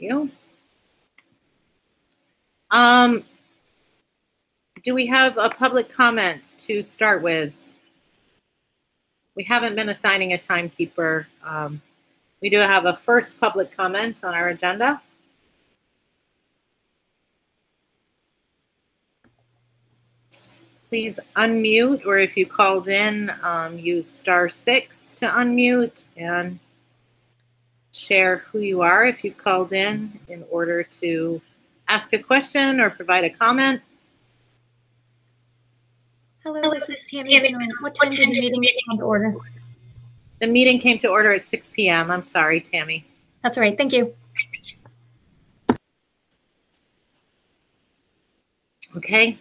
You. Um, do we have a public comment to start with? We haven't been assigning a timekeeper. Um, we do have a first public comment on our agenda. Please unmute, or if you called in, um, use star six to unmute and share who you are if you've called in in order to ask a question or provide a comment. Hello, this is Tammy. What time did the meeting come to order? The meeting came to order at 6 p.m. I'm sorry, Tammy. That's all right. Thank you. Okay.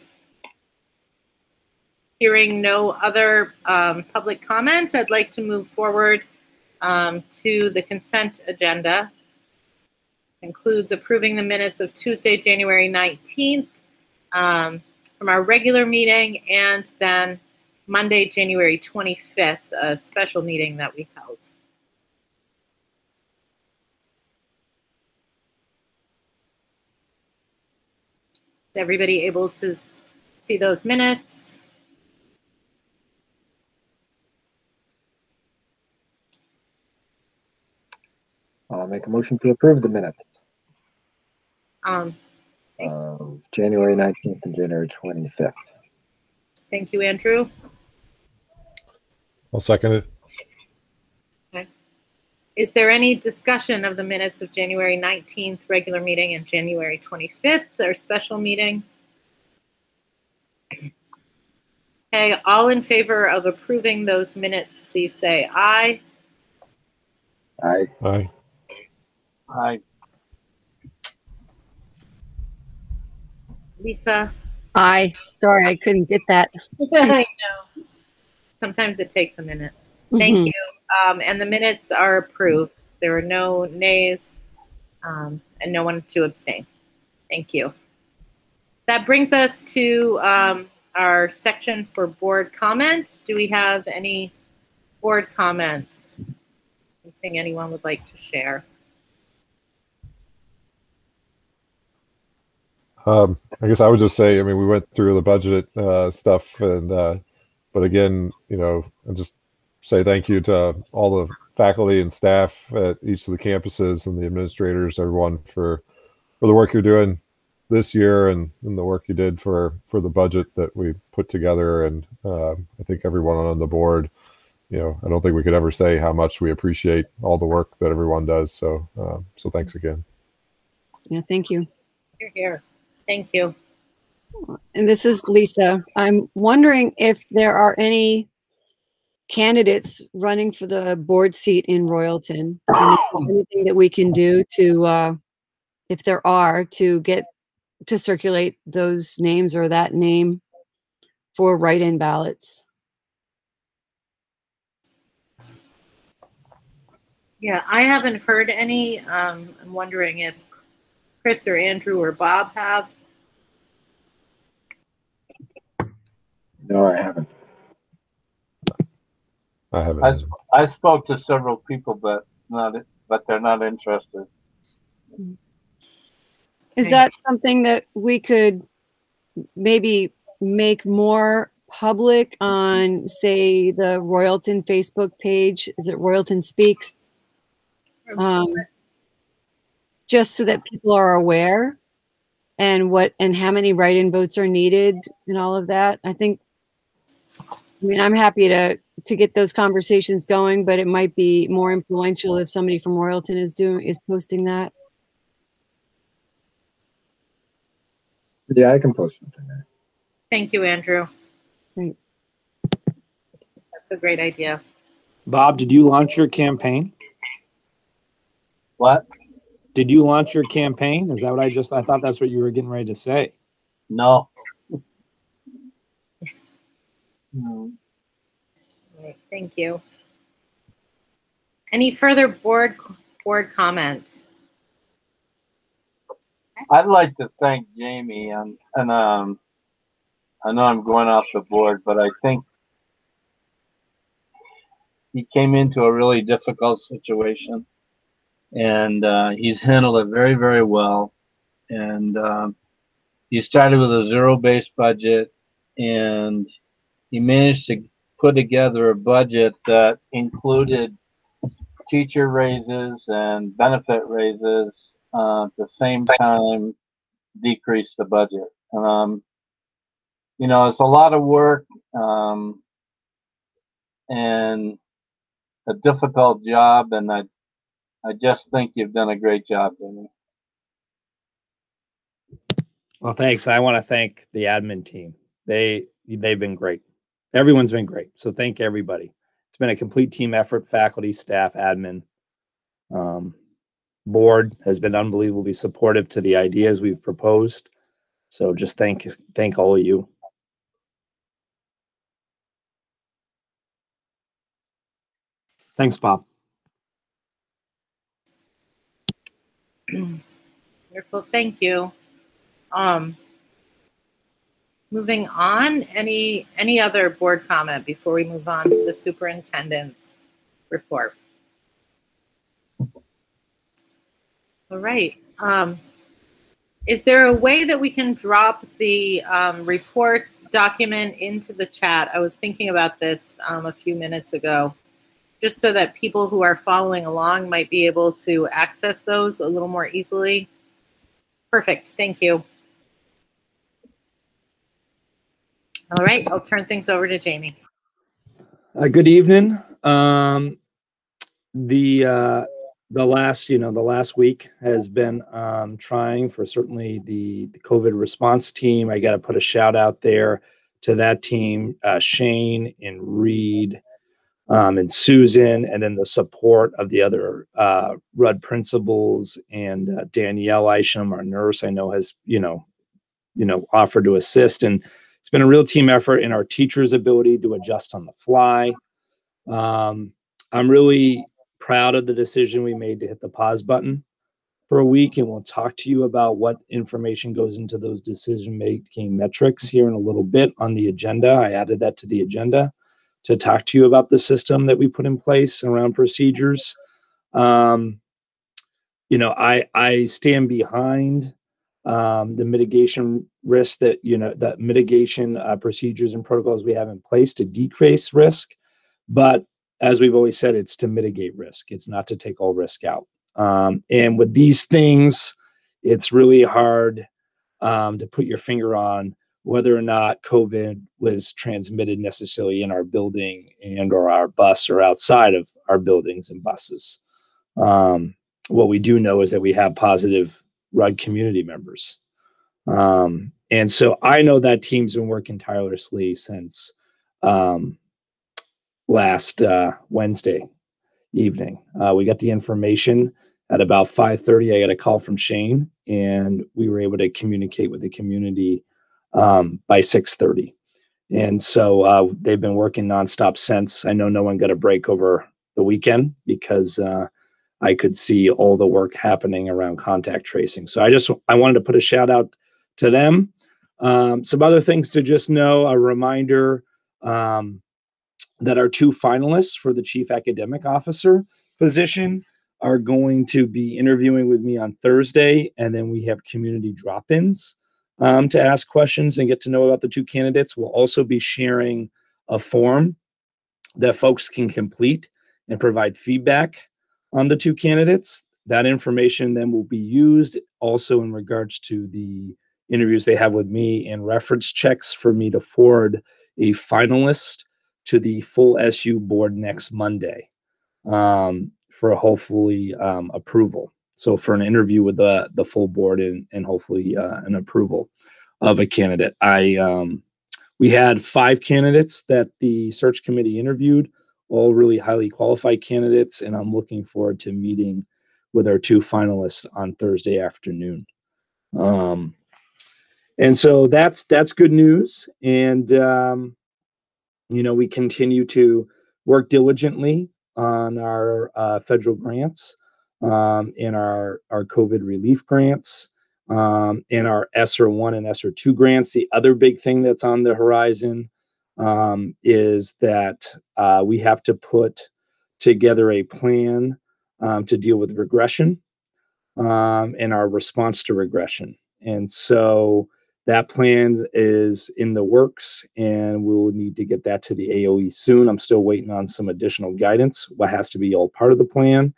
Hearing no other um, public comment, I'd like to move forward um, to the consent agenda. Includes approving the minutes of Tuesday, January 19th um, from our regular meeting and then Monday, January 25th, a special meeting that we held. Is everybody able to see those minutes? I'll make a motion to approve the minutes Um, of January 19th and January 25th. thank you, Andrew. I'll second it. Is there any discussion of the minutes of January 19th regular meeting and January 25th, our special meeting? Okay, all in favor of approving those minutes, please say aye. Aye. Aye. Aye. Lisa? Aye. Sorry, I couldn't get that. I know. Sometimes it takes a minute. Thank you. Um, and the minutes are approved. There were no nays um, and no one to abstain. Thank you. That brings us to um, our section for board comment. Do we have any board comments? Anything anyone would like to share? Um, I guess I would just say, I mean, we went through the budget uh, stuff, and uh, but again, you know, I just say thank you to all the faculty and staff at each of the campuses and the administrators, everyone for for the work you're doing this year and, and the work you did for for the budget that we put together. And uh, I think everyone on the board, you know, I don't think we could ever say how much we appreciate all the work that everyone does. So uh, so thanks again. Yeah, thank you. You're here. Thank you. And this is Lisa. I'm wondering if there are any candidates running for the board seat in Royalton. And if there's anything that we can do to, uh, if there are, to get to circulate those names or that name for write-in ballots. Yeah, I haven't heard any. Um, I'm wondering if Chris or Andrew or Bob have. No, I haven't. I haven't. I, sp- I spoke to several people, but not, but they're not interested. Is that something that we could maybe make more public on, say, the Royalton Facebook page? Is it Royalton Speaks? Um, just so that people are aware and what and how many write-in votes are needed and all of that. I think. I mean, I'm happy to to get those conversations going, but it might be more influential if somebody from Royalton is doing is posting that. Yeah, I can post something there. Thank you, Andrew. Great. That's a great idea. Bob, did you launch your campaign? What? Did you launch your campaign? Is that what I just, I thought that's what you were getting ready to say. No. All right, thank you. Any further board board comments? I'd like to thank Jamie and, and, um, I know I'm going off the board, but I think he came into a really difficult situation and uh, he's handled it very, very well. And um, he started with a zero-based budget, and he managed to put together a budget that included teacher raises and benefit raises uh, at the same time decrease the budget. Um, you know, it's a lot of work um, and a difficult job, and I, I just think you've done a great job, Jimmy. Well, thanks. I want to thank the admin team. They they've been great. Everyone's been great. So thank everybody. It's been a complete team effort. Faculty, staff, admin, um, board has been unbelievably supportive to the ideas we've proposed. So just thank thank all of you. Thanks, Bob. Wonderful, thank you. Um, moving on, any any other board comment before we move on to the superintendent's report? All right. Um, is there a way that we can drop the um, reports document into the chat? I was thinking about this um, a few minutes ago, just so that people who are following along might be able to access those a little more easily. Perfect, thank you. All right, I'll turn things over to Jamie. Uh, good evening. Um, the uh, the last, you know, the last week has been um, trying for certainly the, the COVID response team. I got to put a shout out there to that team, uh, Shane and Reed um, and Susan, and then the support of the other uh, Rudd principals and uh, Danielle Isham, our nurse, I know has, you know, you know, offered to assist. And it's been a real team effort in our teachers' ability to adjust on the fly. Um, I'm really proud of the decision we made to hit the pause button for a week, and we'll talk to you about what information goes into those decision making metrics here in a little bit on the agenda. I added that to the agenda to talk to you about the system that we put in place around procedures. Um, you know, I I stand behind um, the mitigation risk that you know that mitigation uh, procedures and protocols we have in place to decrease risk, but as we've always said, it's to mitigate risk. It's not to take all risk out. Um, and with these things, it's really hard um, to put your finger on whether or not COVID was transmitted necessarily in our building and or our bus or outside of our buildings and buses. Um, what we do know is that we have positive Rudd community members. Um, and so I know that team's been working tirelessly since um, last uh, Wednesday evening. Uh, we got the information at about 5:30. I got a call from Shane, and we were able to communicate with the community um, by 6:30. And so uh, they've been working nonstop since. I know no one got a break over the weekend because uh, I could see all the work happening around contact tracing. So I just I wanted to put a shout out to them. Um, some other things to just know. A reminder. Um, that our two finalists for the chief academic officer position are going to be interviewing with me on Thursday, and then we have community drop-ins um, to ask questions and get to know about the two candidates. We'll also be sharing a form that folks can complete and provide feedback on the two candidates. That information then will be used also in regards to the interviews they have with me and reference checks for me to forward a finalist to the full SU board next Monday um, for hopefully um, approval. So for an interview with the the full board and and hopefully uh, an approval of a candidate. I um, we had five candidates that the search committee interviewed, all really highly qualified candidates, and I'm looking forward to meeting with our two finalists on Thursday afternoon. Um, and so that's that's good news. And um, you know, we continue to work diligently on our uh, federal grants um, and our, our COVID relief grants um, and our ESSER 1 and ESSER 2 grants. The other big thing that's on the horizon um, is that uh, we have to put together a plan um, to deal with regression um, and our response to regression. And so that plan is in the works, and we'll need to get that to the AOE soon. I'm still waiting on some additional guidance, what has to be all part of the plan.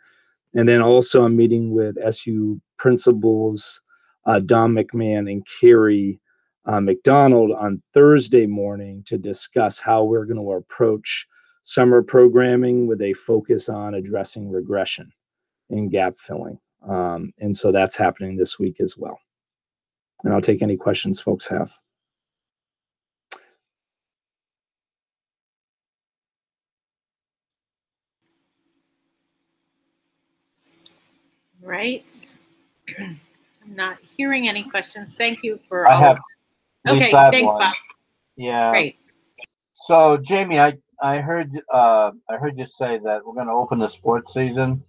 And then also, I'm meeting with SU principals, uh, Don McMahon and Carrie uh, McDonald on Thursday morning to discuss how we're going to approach summer programming with a focus on addressing regression and gap filling. Um, and so that's happening this week as well. And I'll take any questions folks have. Right. I'm not hearing any questions. Thank you for I all. have. Of- we Okay, thanks, one. Bob. Yeah. Great. So Jamie, I I heard uh I heard you say that we're going to open the sports season.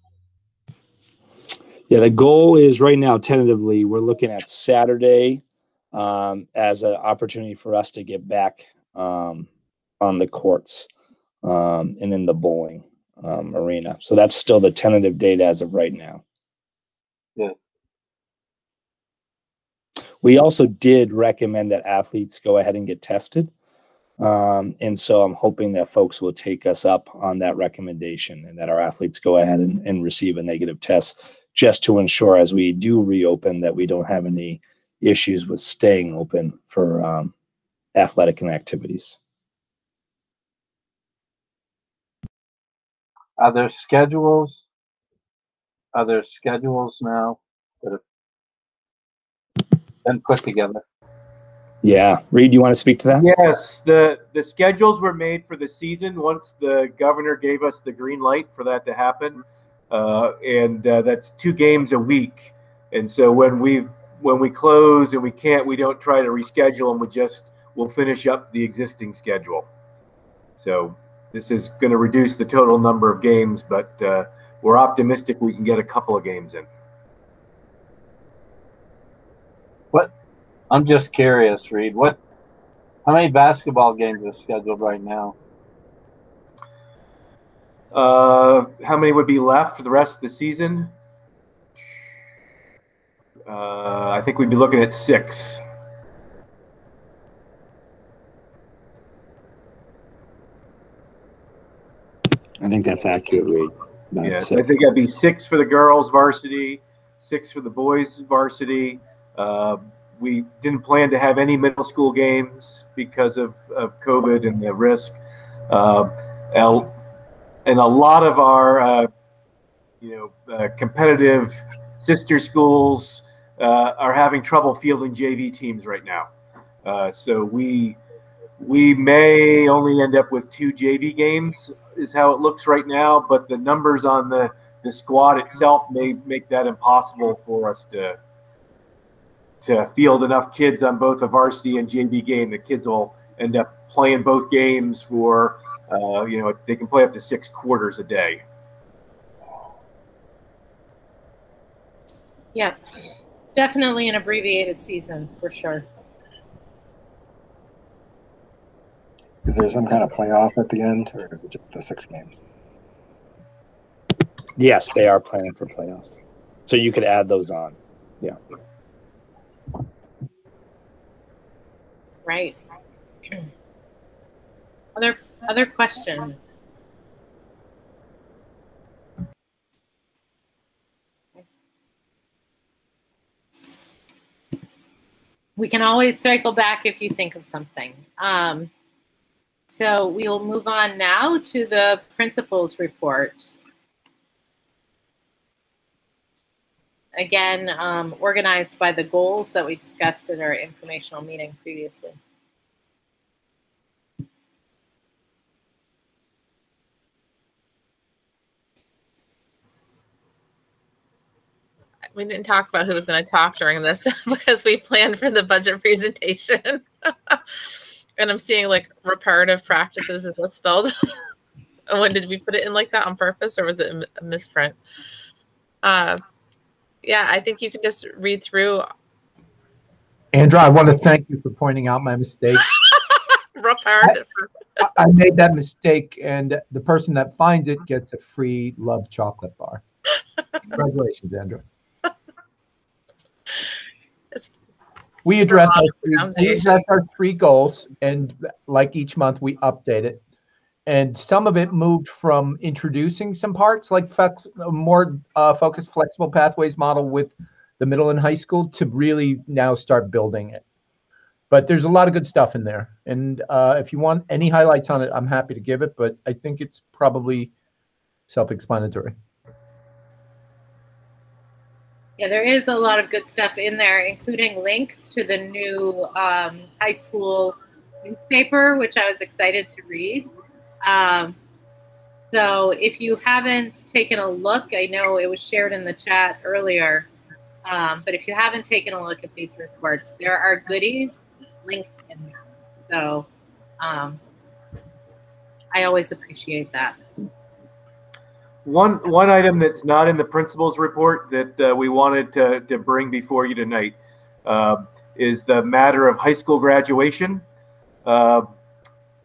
Yeah, the goal is right now, tentatively, we're looking at Saturday um, as an opportunity for us to get back um, on the courts um, and in the bowling um, arena. So that's still the tentative date as of right now. We also did recommend that athletes go ahead and get tested. Um, and so I'm hoping that folks will take us up on that recommendation and that our athletes go ahead and, and receive a negative test just to ensure as we do reopen that we don't have any issues with staying open for um, athletic and activities. Are there schedules? Are there schedules now that have been put together? Yeah, Reed, you want to speak to that? Yes, the the schedules were made for the season once the governor gave us the green light for that to happen, uh, and uh, that's two games a week. And so when we when we close and we can't, we don't try to reschedule them. We just we'll finish up the existing schedule. So this is going to reduce the total number of games, but uh, we're optimistic we can get a couple of games in. I'm just curious, Reed. What? How many basketball games are scheduled right now? Uh, how many would be left for the rest of the season? Uh, I think we'd be looking at six. I think that's accurate, Reed. About Yeah, so six. I think that'd be six for the girls varsity, six for the boys varsity. Uh, we didn't plan to have any middle school games because of, of COVID and the risk. Uh, and a lot of our, uh, you know, uh, competitive sister schools uh, are having trouble fielding JV teams right now. Uh, so we we may only end up with two JV games, is how it looks right now. But the numbers on the the squad itself may make that impossible for us to to field enough kids on both a varsity and JV game. The kids will end up playing both games for uh, you know they can play up to six quarters a day. Yep. Definitely an abbreviated season for sure. Is there some kind of playoff at the end, or is it just the six games? Yes, they are planning for playoffs. So you could add those on. Right. Other other questions? We can always cycle back if you think of something. Um, so we will move on now to the principal's report. Again, um, organized by the goals that we discussed at our informational meeting previously. we didn't talk about who was going to talk during this because we planned for the budget presentation. and I'm seeing like reparative practices. Is that spelled? when did we put it in like that on purpose or was it a misprint? Uh, yeah, I think you can just read through Andrew, I want to thank you for pointing out my mistake. I- I made that mistake, and the person that finds it gets a free love chocolate bar. Congratulations, Andrew. It's We address our three, we address our three goals, and like each month, we update it. And some of it moved from introducing some parts, like flex, more uh, focused, flexible pathways model with the middle and high school, to really now start building it. But there's a lot of good stuff in there, and uh, if you want any highlights on it, I'm happy to give it. But I think it's probably self-explanatory. Yeah, there is a lot of good stuff in there, including links to the new um, high school newspaper, which I was excited to read. Um, so if you haven't taken a look, I know it was shared in the chat earlier, um, but if you haven't taken a look at these reports, there are goodies linked in there. So um, I always appreciate that. One one item that's not in the principal's report that uh, we wanted to, to bring before you tonight uh, is the matter of high school graduation. Uh,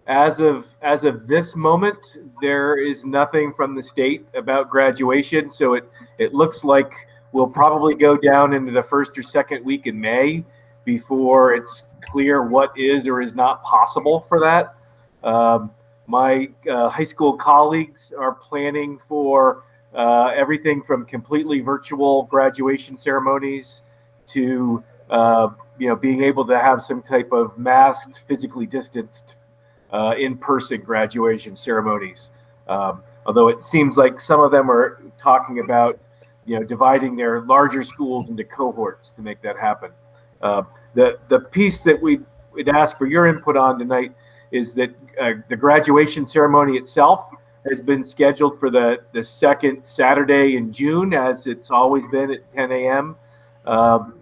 as of as of this moment, there is nothing from the state about graduation, so it it looks like we'll probably go down into the first or second week in May before it's clear what is or is not possible for that. Um, my uh, high school colleagues are planning for uh, everything from completely virtual graduation ceremonies to uh, you know being able to have some type of masked, physically distanced, uh, in-person graduation ceremonies. Um, although it seems like some of them are talking about you know dividing their larger schools into cohorts to make that happen. Uh, the the piece that we would ask for your input on tonight is that uh, the graduation ceremony itself has been scheduled for the, the second Saturday in June, as it's always been at 10 a.m. Um,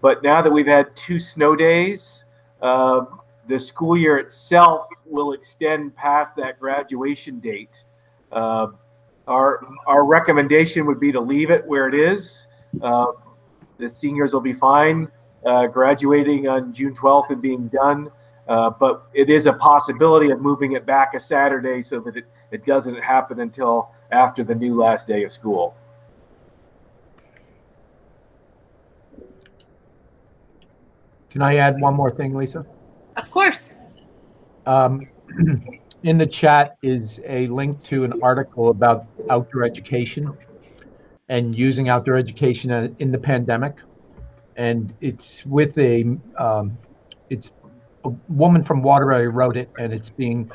but now that we've had two snow days, uh, the school year itself will extend past that graduation date. Uh, our our recommendation would be to leave it where it is. Uh, the seniors will be fine uh, graduating on June 12th and being done. Uh, but it is a possibility of moving it back a Saturday so that it, it doesn't happen until after the new last day of school. Can I add one more thing, Lisa? Course. Um, in the chat is a link to an article about outdoor education and using outdoor education in the pandemic. And it's with a, um, it's a woman from Waterbury wrote it, and it's being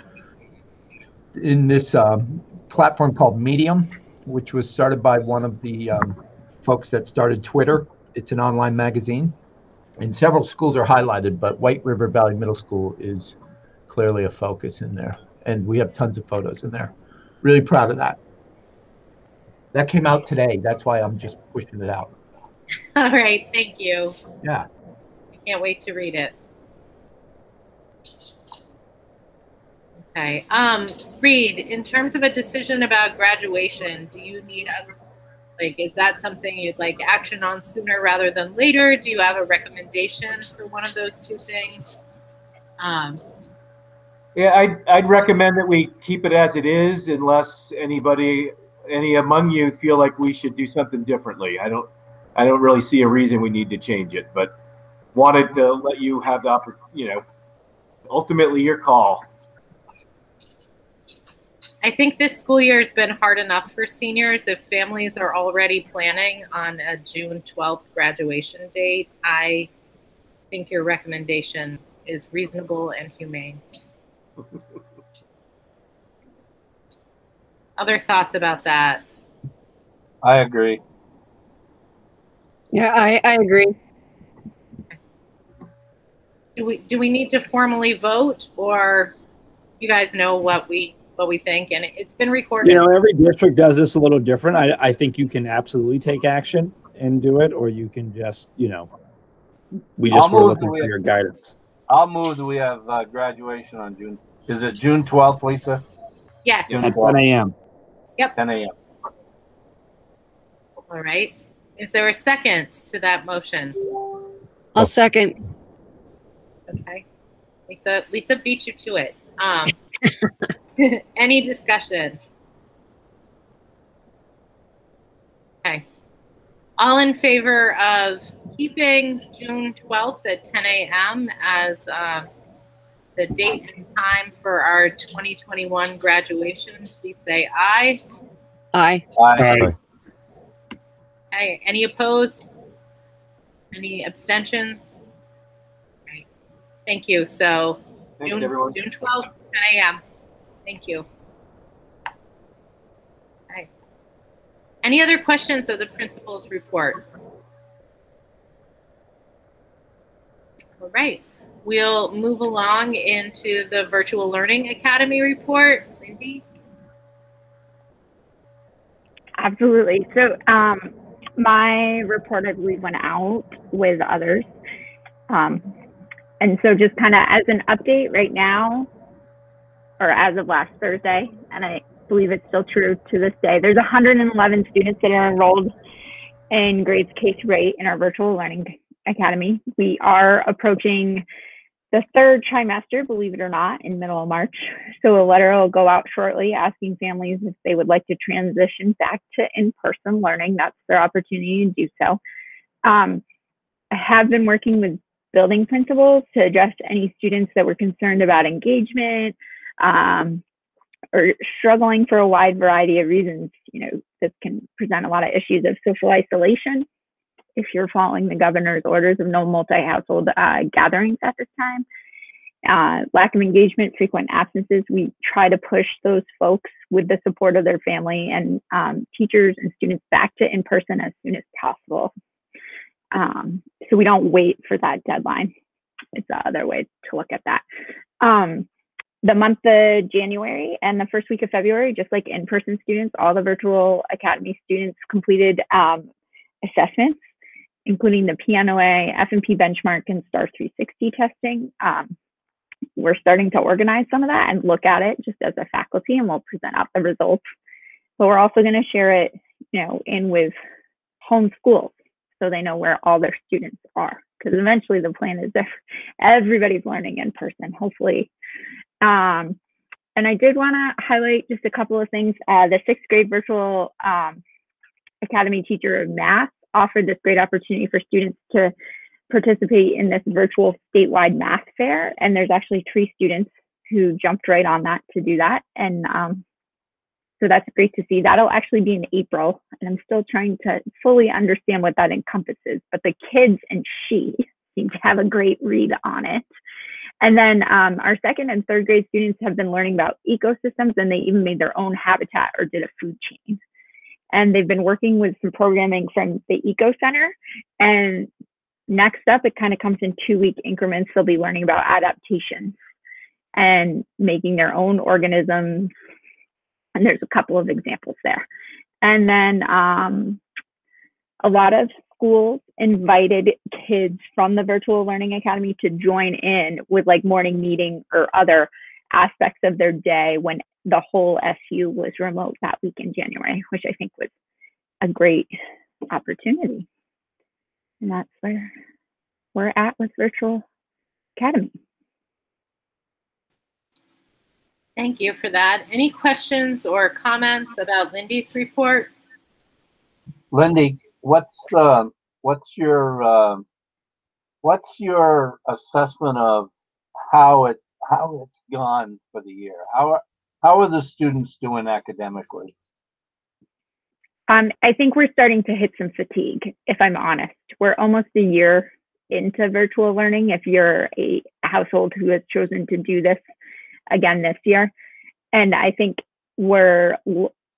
in this um, platform called Medium, which was started by one of the um, folks that started Twitter. It's an online magazine, and several schools are highlighted, but White River Valley Middle School is clearly a focus in there, and we have tons of photos in there. Really proud of that. That came out today. That's why I'm just pushing it out. All right. Thank you. Yeah. I can't wait to read it. Okay. Um, Reed, in terms of a decision about graduation, do you need us, like, is that something you'd like action on sooner rather than later? Do you have a recommendation for one of those two things? Um, Yeah, I'd, I'd recommend that we keep it as it is unless anybody, any among you feel like we should do something differently. I don't, I don't really see a reason we need to change it, but wanted to let you have the opportunity, you know, ultimately your call. I think this school year has been hard enough for seniors. If families are already planning on a June 12th graduation date, I think your recommendation is reasonable and humane. Other thoughts about that? I agree. Yeah, I, I agree. Do we do we need to formally vote, or you guys know what we what we think? And it's been recorded. You know, every district does this a little different. I, I think you can absolutely take action and do it, or you can just, you know, we just I'll were looking that for we- your guidance. I'll move that we have uh, graduation on June. Is it June twelfth, Lisa? yes. June At 12th, 10 a.m. Yep. Ten a.m. All right. Is there a second to that motion? I'll second. Okay. Lisa, Lisa beat you to it. Um, any discussion? Okay. All in favor of keeping June 12th at 10 a.m. as uh, the date and time for our 2021 graduation, please say aye. Aye. Aye. Okay, any opposed? Any abstentions? Right. Thank you. So Thanks, June, everyone. June 12th, 10 a.m. Thank you. Okay. Any other questions of the principal's report? All right, we'll move along into the Virtual Learning Academy report. Lindy? Absolutely. So, um, my report, I believe, went out with others. Um, and so, just kind of as an update right now, or as of last Thursday, and I believe it's still true to this day, there's 111 students that are enrolled in grades K through 8 in our virtual learning academy. We are approaching the third trimester, believe it or not, in middle of March. So a letter will go out shortly asking families if they would like to transition back to in-person learning. That's their opportunity to do so. Um, I have been working with building principals to address any students that were concerned about engagement um, or struggling for a wide variety of reasons. You know, this can present a lot of issues of social isolation if you're following the governor's orders of no multi-household uh, gatherings at this time. Uh, lack of engagement, frequent absences, we try to push those folks with the support of their family and um, teachers and students back to in-person as soon as possible. Um, so we don't wait for that deadline. It's the other way to look at that. Um, the month of January and the first week of February, just like in-person students, all the virtual academy students completed um, assessments including the PNOA, F&P benchmark, and STAR 360 testing. Um, we're starting to organize some of that and look at it just as a faculty, and we'll present out the results. But we're also going to share it, you know, in with home schools so they know where all their students are. Because eventually the plan is that everybody's learning in person, hopefully. Um, and I did want to highlight just a couple of things. Uh, the sixth grade virtual um, academy teacher of math offered this great opportunity for students to participate in this virtual statewide math fair. And there's actually three students who jumped right on that to do that. And um, so that's great to see. That'll actually be in April. And I'm still trying to fully understand what that encompasses. But the kids and she seem to have a great read on it. And then um, our second and third grade students have been learning about ecosystems and they even made their own habitat or did a food chain and they've been working with some programming from the Eco Center. And next up, it kind of comes in two week increments. They'll be learning about adaptations and making their own organisms. And there's a couple of examples there. And then um, a lot of schools invited kids from the Virtual Learning Academy to join in with like morning meeting or other aspects of their day when the whole SU was remote that week in January, which I think was a great opportunity. And that's where we're at with Virtual Academy. Thank you for that. Any questions or comments about Lindy's report? Lindy, what's uh, what's your uh, what's your assessment of how it how it's gone for the year? How are, how are the students doing academically? Um, I think we're starting to hit some fatigue, if I'm honest. We're almost a year into virtual learning if you're a household who has chosen to do this again this year. And I think we're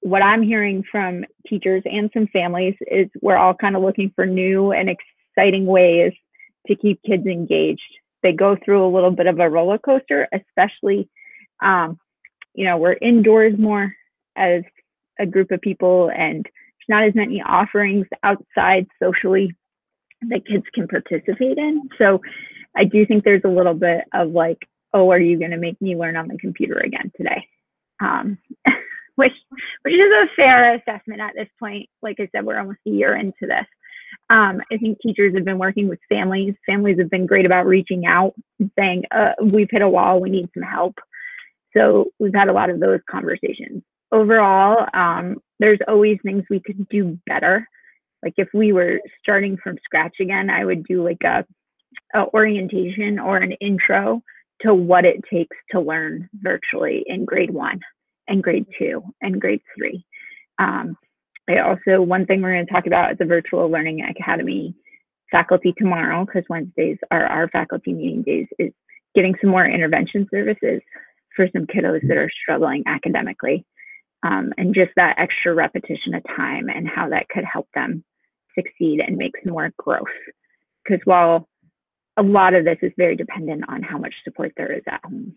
what I'm hearing from teachers and some families is we're all kind of looking for new and exciting ways to keep kids engaged. They go through a little bit of a roller coaster, especially, um, you know, we're indoors more as a group of people and there's not as many offerings outside socially that kids can participate in. So I do think there's a little bit of like, oh, are you going to make me learn on the computer again today? Um, which which is a fair assessment at this point. Like I said, we're almost a year into this. Um, I think teachers have been working with families. Families have been great about reaching out and saying, uh, "We've hit a wall. We need some help." So we've had a lot of those conversations. Overall, um, there's always things we could do better. Like if we were starting from scratch again, I would do like a, a orientation or an intro to what it takes to learn virtually in grade one and grade two and grade three. Um, I also, one thing we're going to talk about at the Virtual Learning Academy faculty tomorrow, because Wednesdays are our faculty meeting days, is getting some more intervention services for some kiddos that are struggling academically. Um, and just that extra repetition of time and how that could help them succeed and make some more growth. Because while a lot of this is very dependent on how much support there is at home.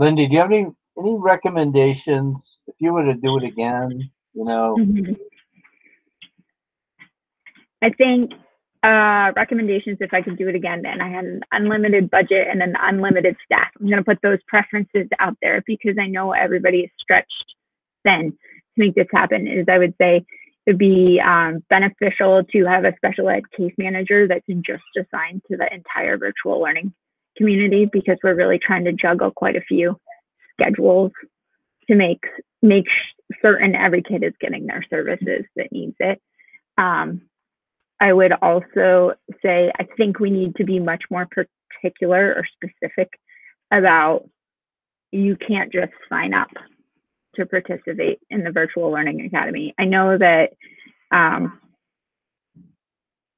Lindy, do you have any any recommendations if you were to do it again? You know, Mhm. I think uh, recommendations if I could do it again and I had an unlimited budget and an unlimited staff. I'm going to put those preferences out there because I know everybody is stretched thin to make this happen. Is I would say it'd be um, beneficial to have a special ed case manager that's just assigned to the entire virtual learning community because we're really trying to juggle quite a few schedules to make make certain every kid is getting their services that needs it. Um, I would also say I think we need to be much more particular or specific about you can't just sign up to participate in the virtual learning academy. I know that um,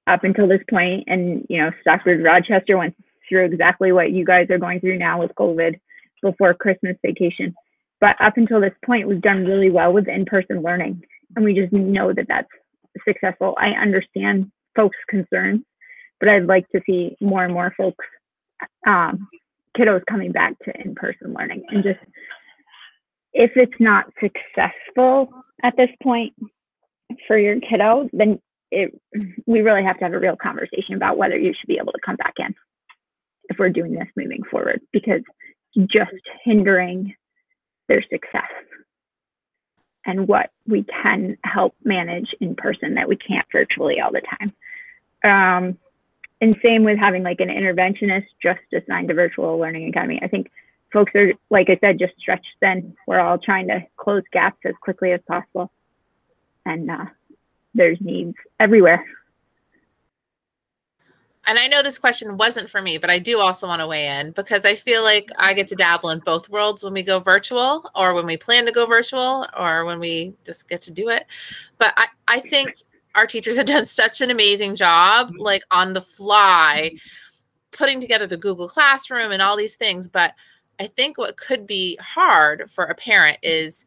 up until this point, and you know, Stockbridge Rochester went through exactly what you guys are going through now with COVID before Christmas vacation. But up until this point, we've done really well with in-person learning, and we just know that that's successful. I understand folks' concerns, but I'd like to see more and more folks, um, kiddos coming back to in-person learning and just if it's not successful at this point for your kiddo, then it we really have to have a real conversation about whether you should be able to come back in if we're doing this moving forward because just hindering their success and what we can help manage in person that we can't virtually all the time. Um, and same with having like an interventionist just assigned to virtual learning academy. I think folks are, like I said, just stretched thin. We're all trying to close gaps as quickly as possible. And uh, there's needs everywhere. And I know this question wasn't for me, but I do also want to weigh in because I feel like I get to dabble in both worlds when we go virtual or when we plan to go virtual or when we just get to do it. But I, I think our teachers have done such an amazing job, mm-hmm. like on the fly, putting together the Google Classroom and all these things. But I think what could be hard for a parent is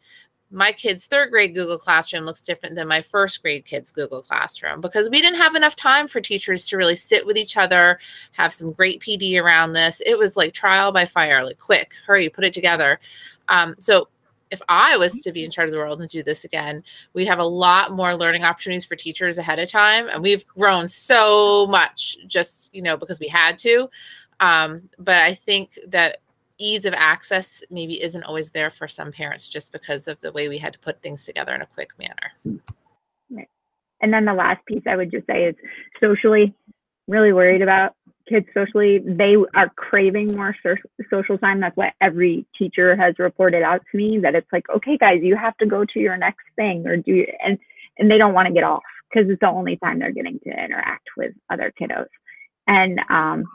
my kid's third grade Google Classroom looks different than my first grade kid's Google Classroom because we didn't have enough time for teachers to really sit with each other, have some great PD around this. It was like trial by fire, like quick, hurry, put it together. Um, so if I was to be in charge of the world and do this again, we'd have a lot more learning opportunities for teachers ahead of time. And we've grown so much just, you know, because we had to. Um, but I think that ease of access maybe isn't always there for some parents just because of the way we had to put things together in a quick manner. Right. And then the last piece I would just say is socially, really worried about kids socially. They are craving more social time. That's what every teacher has reported out to me that it's like, okay, guys, you have to go to your next thing or do, and, and they don't want to get off because it's the only time they're getting to interact with other kiddos. And, um,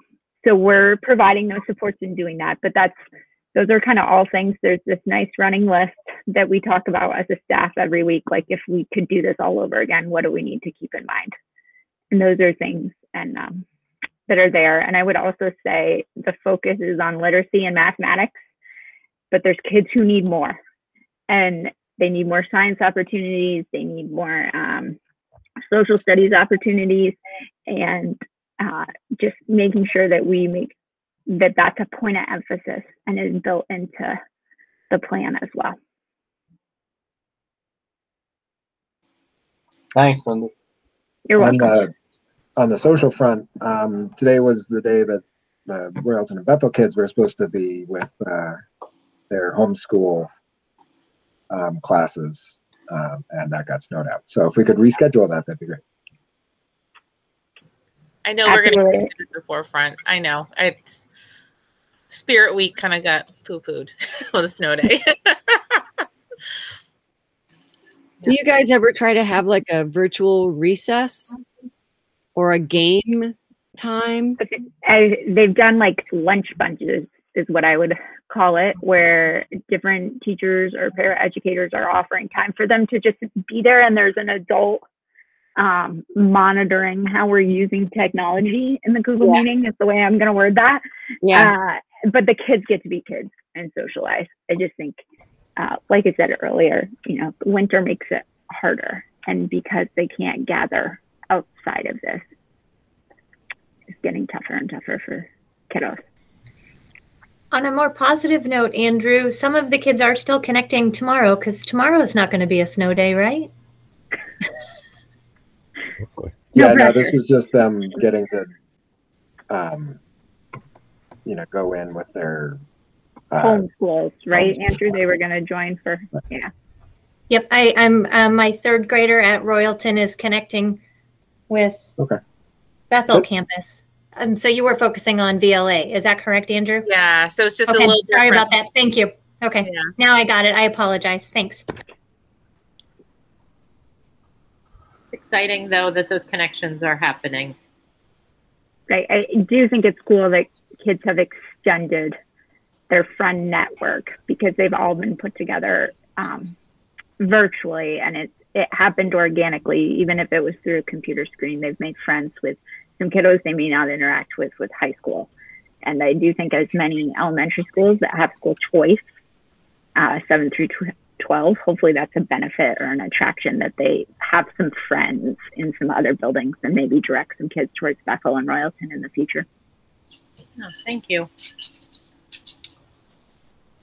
so we're providing those supports and doing that but that's those are kind of all things. There's this nice running list that we talk about as a staff every week like if we could do this all over again what do we need to keep in mind? And those are things and um, that are there. And i would also say the focus is on literacy and mathematics but there's kids who need more and they need more science opportunities they need more um, social studies opportunities and uh, just making sure that we make that that's a point of emphasis and is built into the plan as well. Thanks, Linda. You're welcome. on welcome. the on the social front, um, today was the day that the Royalton and Bethel kids were supposed to be with uh, their homeschool um, classes, um, and that got snowed out. So if we could reschedule that, that'd be great. I know we're going to Absolutely. keep at the forefront. I know. I, Spirit Week kind of got poo pooed with a snow day. Do you guys ever try to have like a virtual recess or a game time? I, they've done like lunch bunches is what I would call it, where different teachers or paraeducators are offering time for them to just be there and there's an adult um, monitoring how we're using technology in the Google Yeah. meeting is the way I'm going to word that. Yeah. Uh, but the kids get to be kids and socialize. I just think, uh, like I said earlier, you know, winter makes it harder. And because they can't gather outside of this, it's getting tougher and tougher for kiddos. On a more positive note, Andrew, some of the kids are still connecting tomorrow because tomorrow is not going to be a snow day, right? Hopefully. No Yeah, no, this was just them getting to, um, you know, go in with their, uh, Homeschools, right, homeschools. Andrew? They were going to join for, yeah. Yep, I, I'm uh, my third grader at Royalton is connecting with Okay. Bethel Good. campus. Um, so you were focusing on VLA, is that correct, Andrew? Yeah, so it's just okay, a little sorry different. about that. Thank you. Okay, Yeah. now I got it. I apologize. Thanks. It's exciting though that those connections are happening. Right. I do think it's cool that kids have extended their friend network because they've all been put together um, virtually and it, it happened organically, even if it was through a computer screen. They've made friends with some kiddos they may not interact with with high school. And I do think as many elementary schools that have school choice, uh, 7 through tw- 12, hopefully that's a benefit or an attraction that they have some friends in some other buildings and maybe direct some kids towards Bethel and Royalton in the future. Oh, thank you.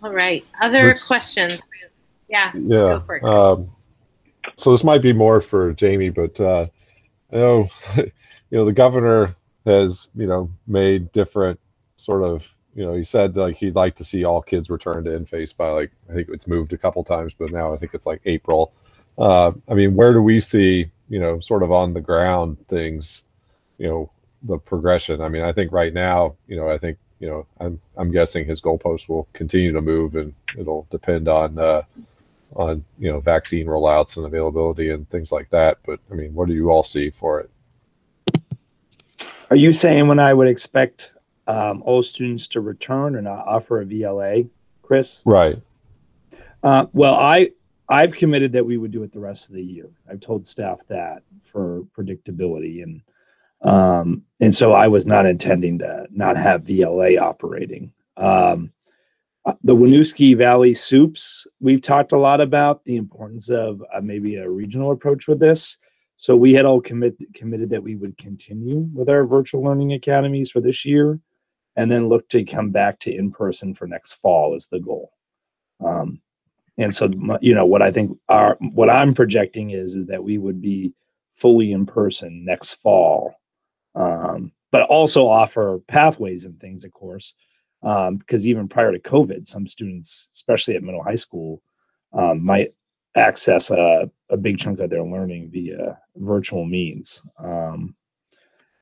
All right. Other This- questions? Yeah. Yeah. Go for it, Um, so this might be more for Jamie, but uh, I know, you know, the governor has, you know, made different sort of, you know, he said like he'd like to see all kids return to in-face by like I think it's moved a couple times, but now I think it's like April. Uh, I mean, where do we see, you know, sort of on the ground things, you know, the progression? I mean, I think right now, you know, I think, you know, I'm I'm guessing his goalposts will continue to move, and it'll depend on. Uh, on you know vaccine rollouts and availability and things like that. But I mean, what do you all see for it? Are you saying when I would expect um, all students to return and not offer a VLA, Chris? Right. Uh, well, I I've committed that we would do it the rest of the year. I've told staff that for predictability and um, and so I was not intending to not have VLA operating. Um, uh, the Winooski Valley soups, we've talked a lot about the importance of uh, maybe a regional approach with this. So we had all commit, committed that we would continue with our virtual learning academies for this year and then look to come back to in person for next fall is the goal. Um, and so, you know, what I think our, what I'm projecting is, is that we would be fully in person next fall. Um, but also offer pathways and things, of course, um, because even prior to COVID, some students, especially at middle high school, um, might access a, a big chunk of their learning via virtual means. Um,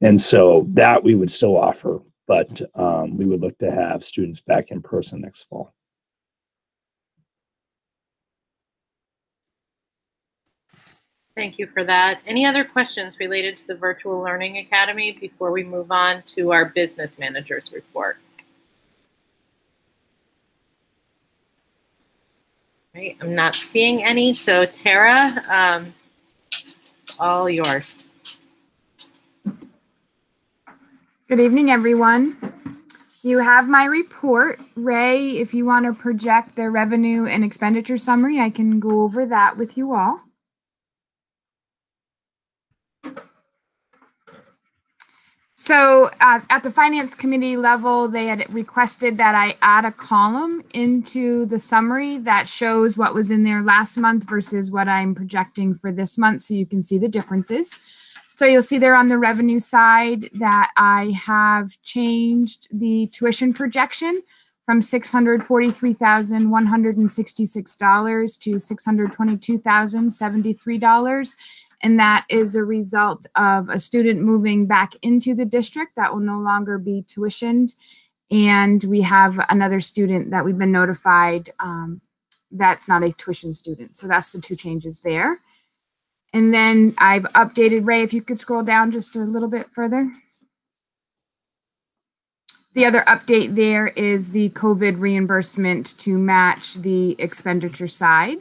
and so that we would still offer, but um, we would look to have students back in person next fall. Thank you for that. Any other questions related to the Virtual Learning Academy before we move on to our business manager's report? Right, I'm not seeing any, so Tara, um, all yours. Good evening, everyone. You have my report. Ray, if you want to project the revenue and expenditure summary, I can go over that with you all. So uh, at the finance committee level, they had requested that I add a column into the summary that shows what was in there last month versus what I'm projecting for this month, so you can see the differences. So you'll see there on the revenue side that I have changed the tuition projection from six hundred forty-three thousand one hundred and sixty-six dollars to six hundred twenty-two thousand seventy-three dollars. And that is a result of a student moving back into the district that will no longer be tuitioned. And we have another student that we've been notified um, that's not a tuition student. So that's the two changes there. And then I've updated Ray, if you could scroll down just a little bit further. The other update there is the COVID reimbursement to match the expenditure side.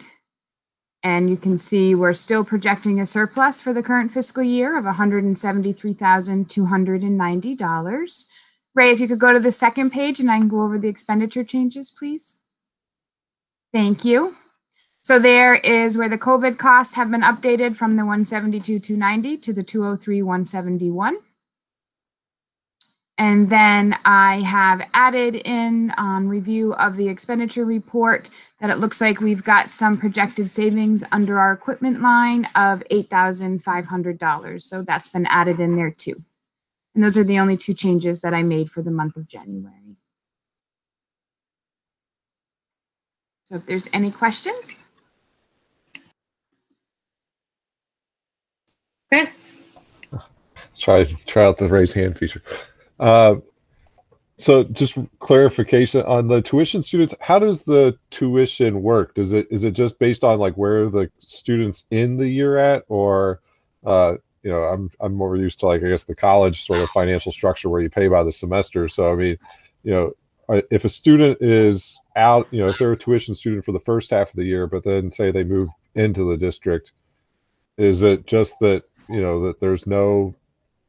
And you can see we're still projecting a surplus for the current fiscal year of $173,290. Ray, if you could go to the second page and I can go over the expenditure changes, please. Thank you. So there is where the COVID costs have been updated from the 172,290 to the 203,171. And then I have added in on review of the expenditure report that it looks like we've got some projected savings under our equipment line of $8,500. So that's been added in there too. And those are the only two changes that I made for the month of January. So if there's any questions. Chris? Try try out the raise hand feature. Uh, so just clarification on the tuition students, how does the tuition work? Does it is it just based on like where the students in the year at or uh, you know, I'm I'm more used to like I guess the college sort of financial structure where you pay by the semester. So I mean, you know, if a student is out, you know, if they're a tuition student for the first half of the year, but then say they move into the district, is it just that you know that there's no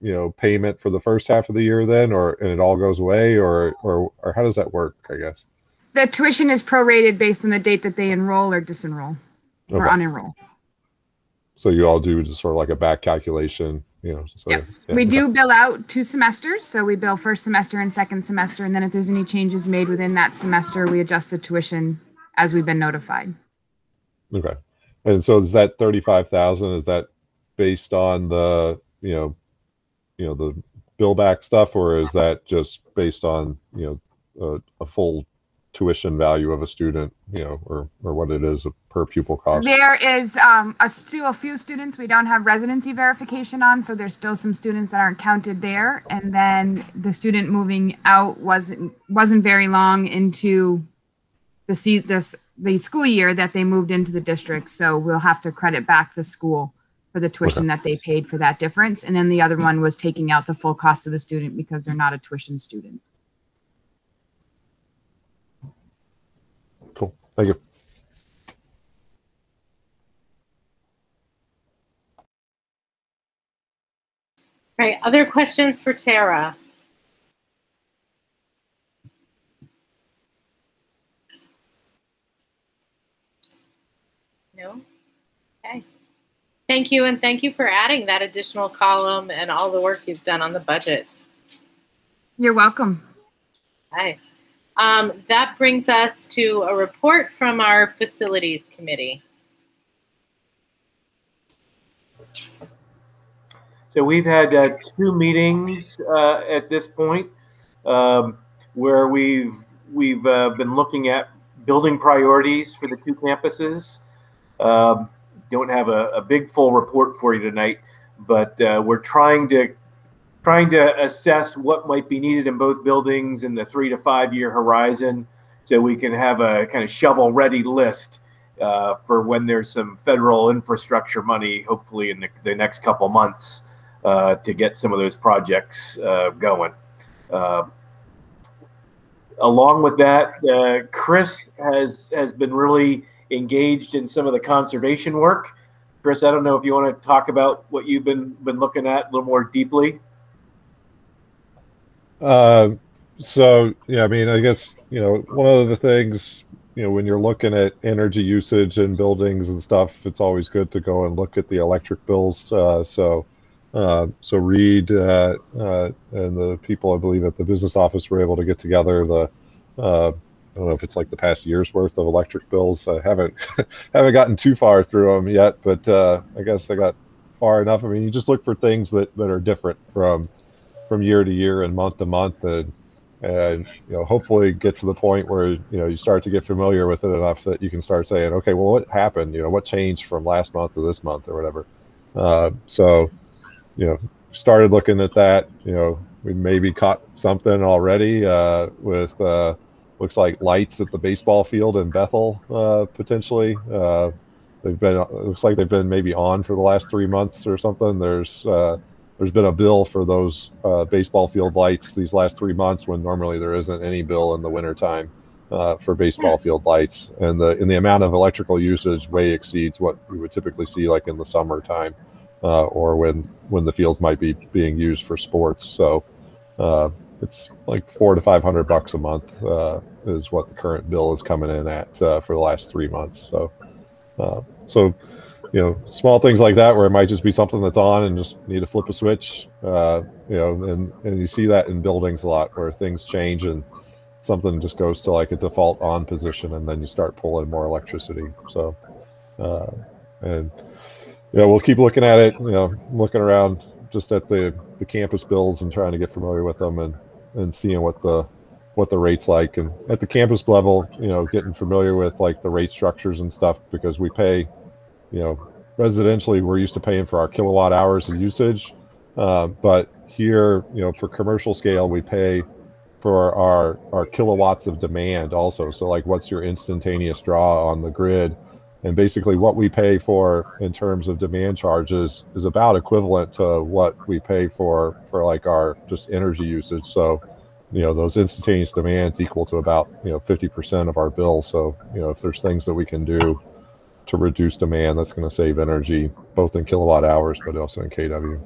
you know payment for the first half of the year then or and it all goes away or or or how does that work i guess the tuition is prorated based on the date that they enroll or disenroll okay. or unenroll so you all do just sort of like a back calculation you know so yep. yeah. we do bill out two semesters so we bill first semester and second semester and then if there's any changes made within that semester we adjust the tuition as we've been notified okay and so is that 35000 is that based on the you know you know the bill back stuff or is that just based on you know a, a full tuition value of a student you know or or what it is per pupil cost? There is um a still a few students we don't have residency verification on so there's still some students that aren't counted there. And then the student moving out wasn't wasn't very long into the this the school year that they moved into the district. So we'll have to credit back the school for the tuition okay. that they paid for that difference. And then the other one was taking out the full cost of the student because they're not a tuition student. Cool. Thank you. Right. Other questions for Tara? No? Okay. Thank you, and thank you for adding that additional column and all the work you've done on the budget. You're welcome. Hi. Um, that brings us to a report from our facilities committee. So we've had uh, two meetings uh, at this point um, where we've we've uh, been looking at building priorities for the two campuses. Um, don't have a, a big full report for you tonight, but uh, we're trying to trying to assess what might be needed in both buildings in the three to five year horizon, so we can have a kind of shovel ready list uh, for when there's some federal infrastructure money, hopefully in the, the next couple months, uh, to get some of those projects uh, going. Uh, along with that, uh, Chris has has been really engaged in some of the conservation work. Chris, I don't know if you want to talk about what you've been been looking at a little more deeply. Uh, so yeah, I mean, I guess you know one of the things you know when you're looking at energy usage in buildings and stuff, it's always good to go and look at the electric bills. Uh, so. Uh, so Reed uh, uh, and the people I believe at the business office were able to get together the uh, I don't know if it's like the past year's worth of electric bills. I haven't haven't gotten too far through them yet, but uh, I guess I got far enough. I mean, you just look for things that, that are different from from year to year and month to month, and and you know hopefully get to the point where you know you start to get familiar with it enough that you can start saying, okay, well, what happened? You know, what changed from last month to this month or whatever. Uh, so, you know, started looking at that. You know, we maybe caught something already uh, with. Uh, looks like lights at the baseball field in Bethel uh, potentially. Uh, they've been it looks like they've been maybe on for the last three months or something. There's uh, there's been a bill for those uh, baseball field lights these last three months when normally there isn't any bill in the wintertime uh, for baseball field lights, and the in the amount of electrical usage way exceeds what we would typically see like in the summertime uh, or when when the fields might be being used for sports. So uh, it's like four to five hundred bucks a month uh, is what the current bill is coming in at uh, for the last three months. So uh, so you know small things like that where it might just be something that's on and just need to flip a switch. Uh, you know, and and you see that in buildings a lot where things change and something just goes to like a default on position and then you start pulling more electricity. So uh, and yeah, we'll keep looking at it. You know, looking around just at the the campus bills and trying to get familiar with them and and seeing what the what the rates like. And at the campus level you know getting familiar with like the rate structures and stuff because we pay you know residentially we're used to paying for our kilowatt hours of usage. Uh, but here you know for commercial scale we pay for our our kilowatts of demand also. So like what's your instantaneous draw on the grid and basically what we pay for in terms of demand charges is about equivalent to what we pay for for like our just energy usage. So you know those instantaneous demands equal to about you know 50% of our bill. So you know if there's things that we can do to reduce demand that's going to save energy both in kilowatt hours but also in kW.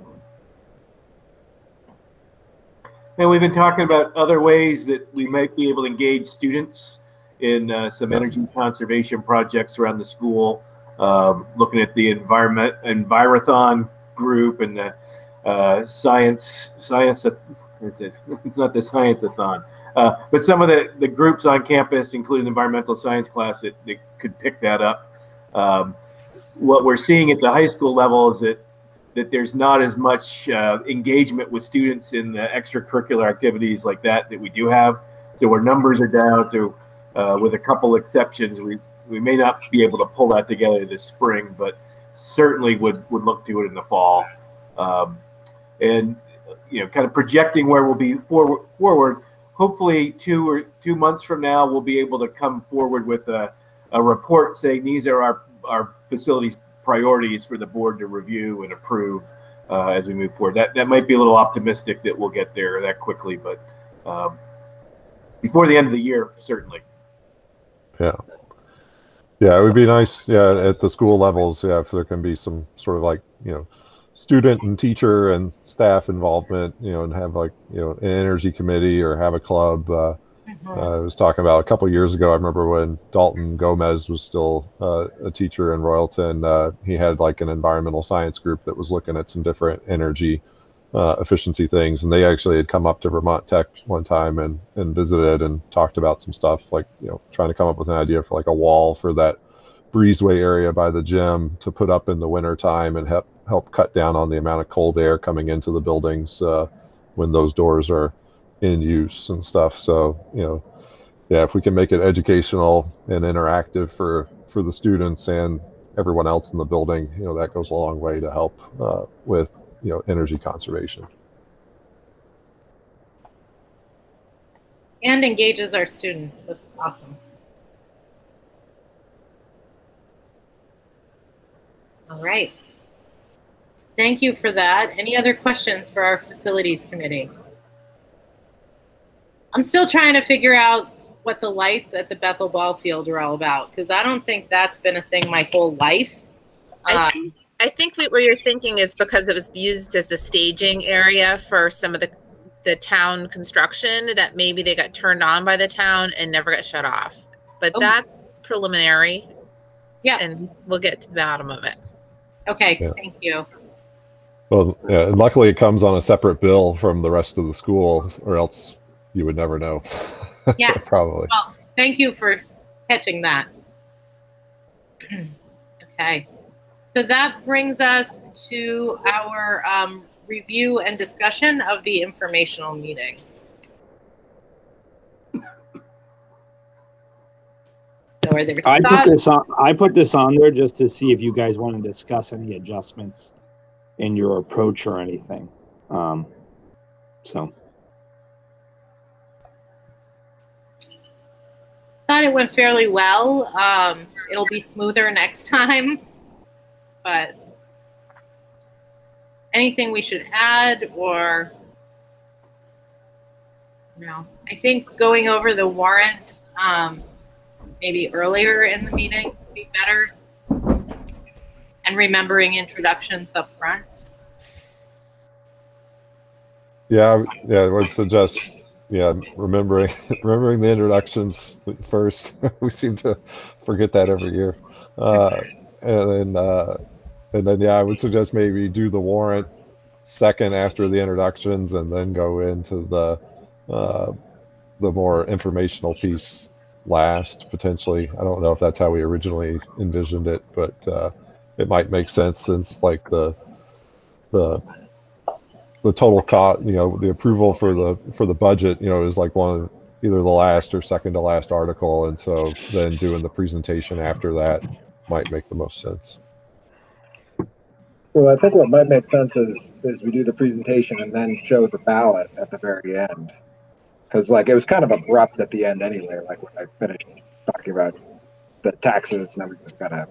And we've been talking about other ways that we might be able to engage students in uh, some energy conservation projects around the school um, looking at the environment envirothon group and the uh, science science it's not the science-a-thon. Uh, but some of the, the groups on campus, including the environmental science class, that, that could pick that up. Um, what we're seeing at the high school level is that that there's not as much uh, engagement with students in the extracurricular activities like that that we do have. So our numbers are down. So uh, with a couple exceptions, we we may not be able to pull that together this spring, but certainly would would look to it in the fall. Um, and you know, kind of projecting where we'll be forward. Forward, hopefully, two or two months from now, we'll be able to come forward with a, a report saying these are our our facilities priorities for the board to review and approve uh, as we move forward. That that might be a little optimistic that we'll get there that quickly, but um, before the end of the year, certainly. Yeah. Yeah, it would be nice, yeah, at the school levels, yeah, if there can be some sort of like, you know, student and teacher and staff involvement, you know, and have like, you know, an energy committee or have a club. Uh, mm-hmm. uh, I was talking about a couple years ago. I remember when Dalton Gomez was still uh, a teacher in Royalton. Uh, he had like an environmental science group that was looking at some different energy uh, efficiency things, and they actually had come up to Vermont Tech one time and and visited and talked about some stuff, like you know, trying to come up with an idea for like a wall for that breezeway area by the gym to put up in the winter time and help help cut down on the amount of cold air coming into the buildings uh, when those doors are in use and stuff. So you know, yeah, if we can make it educational and interactive for for the students and everyone else in the building, you know, that goes a long way to help uh, with you know energy conservation. And engages our students. That's awesome. All right. Thank you for that. Any other questions for our facilities committee? I'm still trying to figure out what the lights at the Bethel ball field are all about because I don't think that's been a thing my whole life. I um, think, I think what you're thinking is because it was used as a staging area for some of the the town construction that maybe they got turned on by the town and never got shut off. But oh. that's preliminary. Yeah. And we'll get to the bottom of it. Okay, yeah. thank you. Well, yeah, luckily it comes on a separate bill from the rest of the school, or else you would never know. Yeah, probably. Well, thank you for catching that. okay, so that brings us to our um, review and discussion of the informational meeting. So are there I put this on. I put this on there just to see if you guys want to discuss any adjustments in your approach or anything. Um, so. thought it went fairly well. Um, it'll be smoother next time, but anything we should add or no? I think going over the warrant um, maybe earlier in the meeting would be better, and remembering introductions up front. Yeah, yeah, I would suggest, yeah, remembering remembering the introductions first. we seem to forget that every year, uh, and then uh, and then yeah, I would suggest maybe do the warrant second after the introductions, and then go into the uh, the more informational piece last potentially. I don't know if that's how we originally envisioned it, but uh, it might make sense since like the the the total cost, you know, the approval for the for the budget, you know, is like one either the last or second to last article, and so then doing the presentation after that might make the most sense. Well, I think what might make sense is is we do the presentation and then show the ballot at the very end, because like it was kind of abrupt at the end anyway. Like when I finished talking about the taxes, and then we just kind of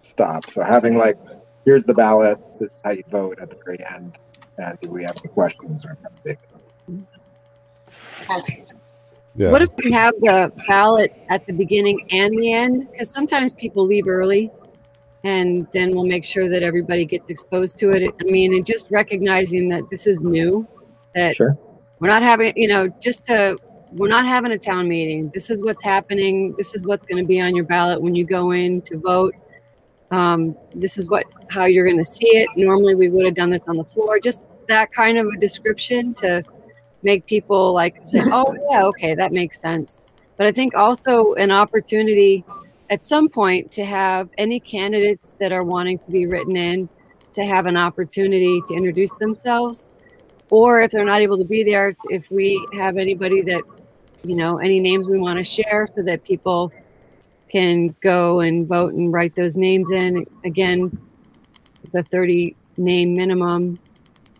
stop. So having like, here's the ballot. This is how you vote at the very end and do we have any questions or anything? Yeah. What if we have the ballot at the beginning and the end? Because sometimes people leave early, and then we'll make sure that everybody gets exposed to it. I mean, and just recognizing that this is new, that sure. we're not having, you know, just to we're not having a town meeting. This is what's happening. This is what's going to be on your ballot when you go in to vote. Um, this is what how you're going to see it. Normally, we would have done this on the floor. Just that kind of a description to make people like say, "Oh, yeah, okay, that makes sense." But I think also an opportunity at some point to have any candidates that are wanting to be written in to have an opportunity to introduce themselves, or if they're not able to be there, if we have anybody that you know any names we want to share so that people can go and vote and write those names in. Again, the 30 name minimum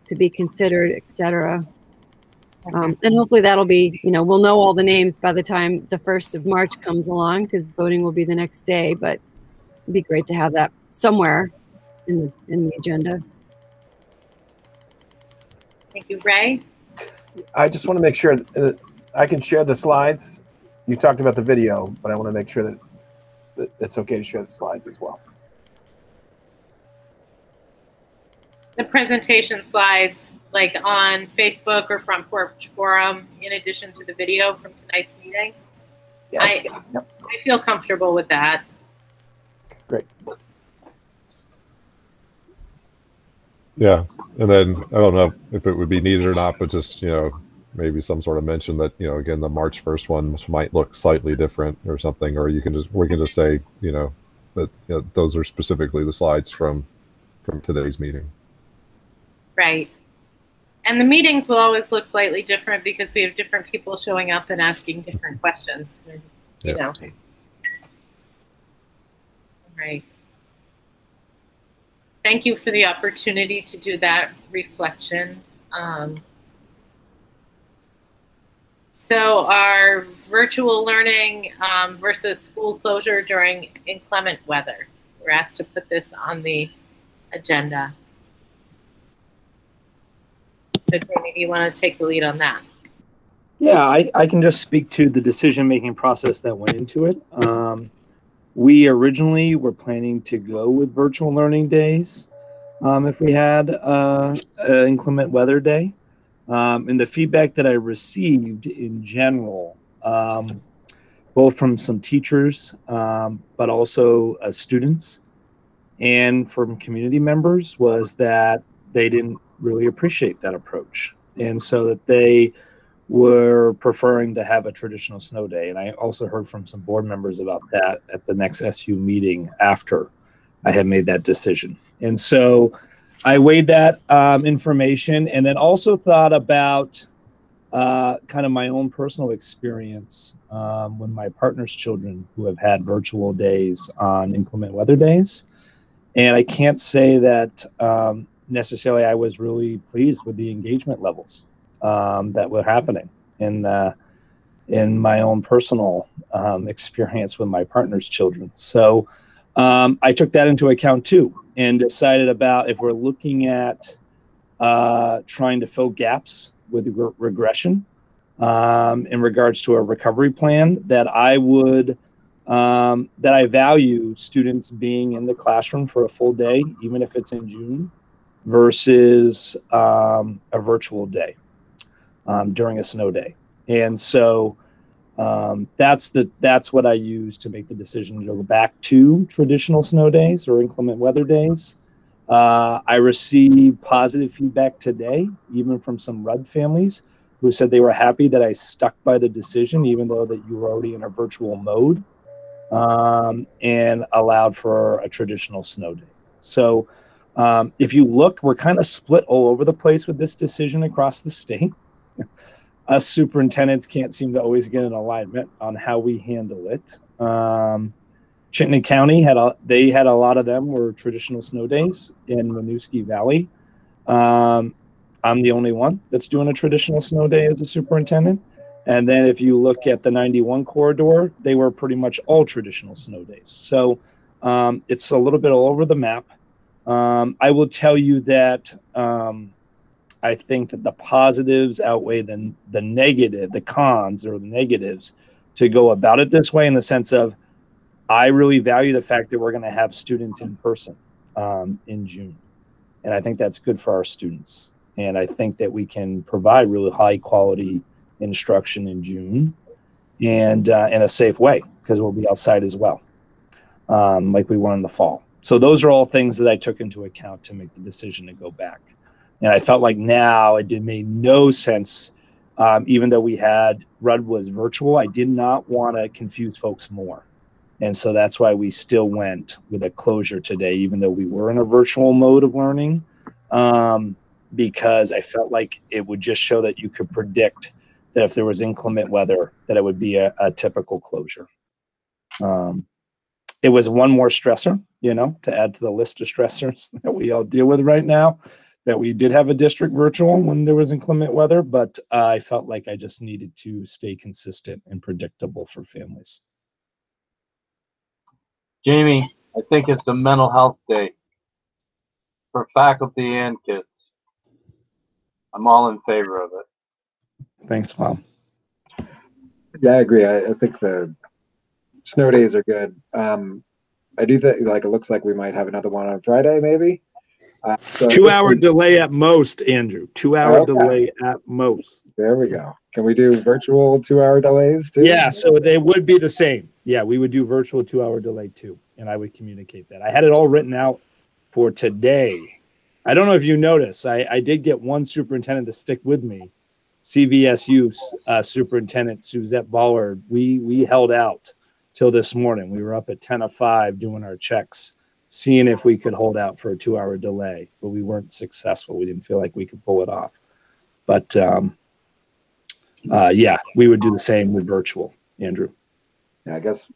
to be considered, etc. Um, and hopefully that'll be, you know, we'll know all the names by the time the 1st of March comes along because voting will be the next day. But it'd be great to have that somewhere in the, in the agenda. Thank you, Ray. I just want to make sure that I can share the slides. You talked about the video, but I want to make sure that it's okay to share the slides as well. The presentation slides, like on Facebook or Front Porch Forum, in addition to the video from tonight's meeting. Yes. I, yep. I feel comfortable with that. Great. Yeah, and then I don't know if it would be needed or not, but just you know maybe some sort of mention that you know again the March first one might look slightly different or something, or you can just we can just say you know that you know, those are specifically the slides from from today's meeting. Right. And the meetings will always look slightly different because we have different people showing up and asking different questions. You know. Right. Thank you for the opportunity to do that reflection. Um, so our virtual learning um, versus school closure during inclement weather. We're asked to put this on the agenda. So Jamie, do you want to take the lead on that? Yeah, I, I can just speak to the decision-making process that went into it. Um, we originally were planning to go with virtual learning days um, if we had uh, inclement weather day. Um, and the feedback that I received in general, um, both from some teachers, um, but also uh, students and from community members, was that they didn't really appreciate that approach. And so that they were preferring to have a traditional snow day. And I also heard from some board members about that at the next SU meeting after I had made that decision. And so I weighed that um, information and then also thought about uh, kind of my own personal experience um, when my partner's children who have had virtual days on inclement weather days. And I can't say that um, necessarily I was really pleased with the engagement levels um, that were happening. And uh, in my own personal um, experience with my partner's children. So um, I took that into account too and decided about if we're looking at uh, trying to fill gaps with re- regression um, in regards to a recovery plan that I would um, that I value students being in the classroom for a full day, even if it's in June, versus um, a virtual day um, during a snow day. And so um, that's the that's what I use to make the decision to go back to traditional snow days or inclement weather days. Uh, I received positive feedback today, even from some RUD families who said they were happy that I stuck by the decision, even though that you were already in a virtual mode, um, and allowed for a traditional snow day. So um, if you look, we're kind of split all over the place with this decision across the state. Us superintendents can't seem to always get an alignment on how we handle it. Um, Chittenden County had a they had a lot of them were traditional snow days in Winooski Valley. Um, I'm the only one that's doing a traditional snow day as a superintendent. And then if you look at the 91 corridor, they were pretty much all traditional snow days. So um, it's a little bit all over the map. Um, I will tell you that um, I think that the positives outweigh the, the negative, the cons or the negatives to go about it this way in the sense of I really value the fact that we're going to have students in person um, in June. And I think that's good for our students. And I think that we can provide really high quality instruction in June and uh, in a safe way because we'll be outside as well, um, like we were in the fall. So those are all things that I took into account to make the decision to go back. And I felt like now it did make no sense, um, even though we had Rudd was virtual. I did not want to confuse folks more. And so that's why we still went with a closure today, even though we were in a virtual mode of learning. Um, because I felt like it would just show that you could predict that if there was inclement weather, that it would be a, a typical closure. Um, it was one more stressor, you know, to add to the list of stressors that we all deal with right now. That we did have a district virtual when there was inclement weather, but uh, I felt like I just needed to stay consistent and predictable for families. Jamie, I think it's a mental health day for faculty and kids. I'm all in favor of it. Thanks, Mom. Yeah, I agree. I, I think the snow days are good. Um, I do think like it looks like we might have another one on Friday, maybe. Uh, so Two hour delay at most, Andrew. Two hour Okay. delay at most. There we go. Can we do virtual two hour delays too? Yeah, so they would be the same. Yeah, we would do virtual two hour delay too, and I would communicate that. I had it all written out for today. I don't know if you notice, I, I did get one superintendent to stick with me. CVSU uh, Superintendent Suzette Ballard. We we held out till this morning. We were up at ten of five doing our checks, seeing if we could hold out for a two hour delay, but we weren't successful. We didn't feel like we could pull it off. But um, uh, yeah, we would do the same with virtual, Andrew. Yeah, I guess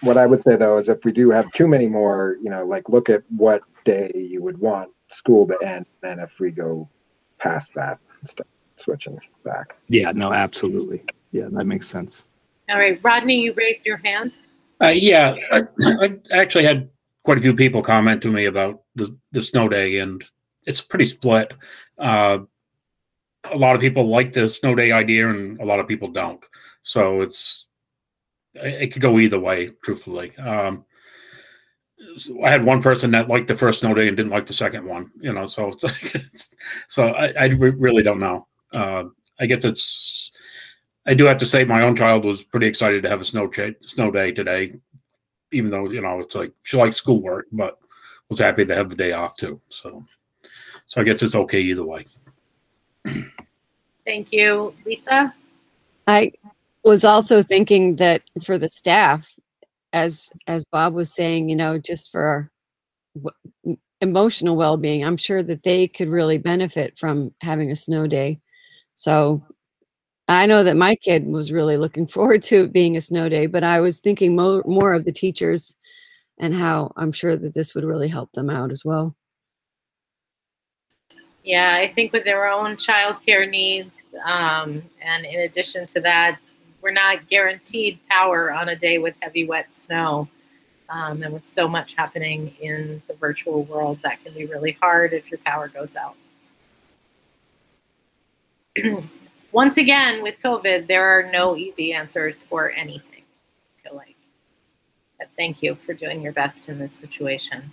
what I would say though is if we do have too many more, you know, like look at what day you would want school to end. Then if we go past that, start switching back. Yeah, no, absolutely. Yeah, that makes sense. All right, Rodney, you raised your hand. Uh, yeah, I, I actually had quite a few people comment to me about the, the snow day, and it's pretty split. Uh, a lot of people like the snow day idea, and a lot of people don't. So it's it could go either way, truthfully. Um, so I had one person that liked the first snow day and didn't like the second one. You know, so so I, I re- really don't know. Uh, I guess it's. I do have to say, my own child was pretty excited to have a snow cha- snow day today, even though you know it's like she likes schoolwork, but was happy to have the day off too. So, so I guess it's okay either way. Thank you, Lisa. I was also thinking that for the staff, as as Bob was saying, you know, just for our emotional well-being, I'm sure that they could really benefit from having a snow day. So I know that my kid was really looking forward to it being a snow day, but I was thinking more more of the teachers and how I'm sure that this would really help them out as well. Yeah, I think with their own childcare needs, um, and in addition to that, we're not guaranteed power on a day with heavy wet snow. Um, and with so much happening in the virtual world, that can be really hard if your power goes out. Once again, with COVID, there are no easy answers for anything, I feel like. But thank you for doing your best in this situation.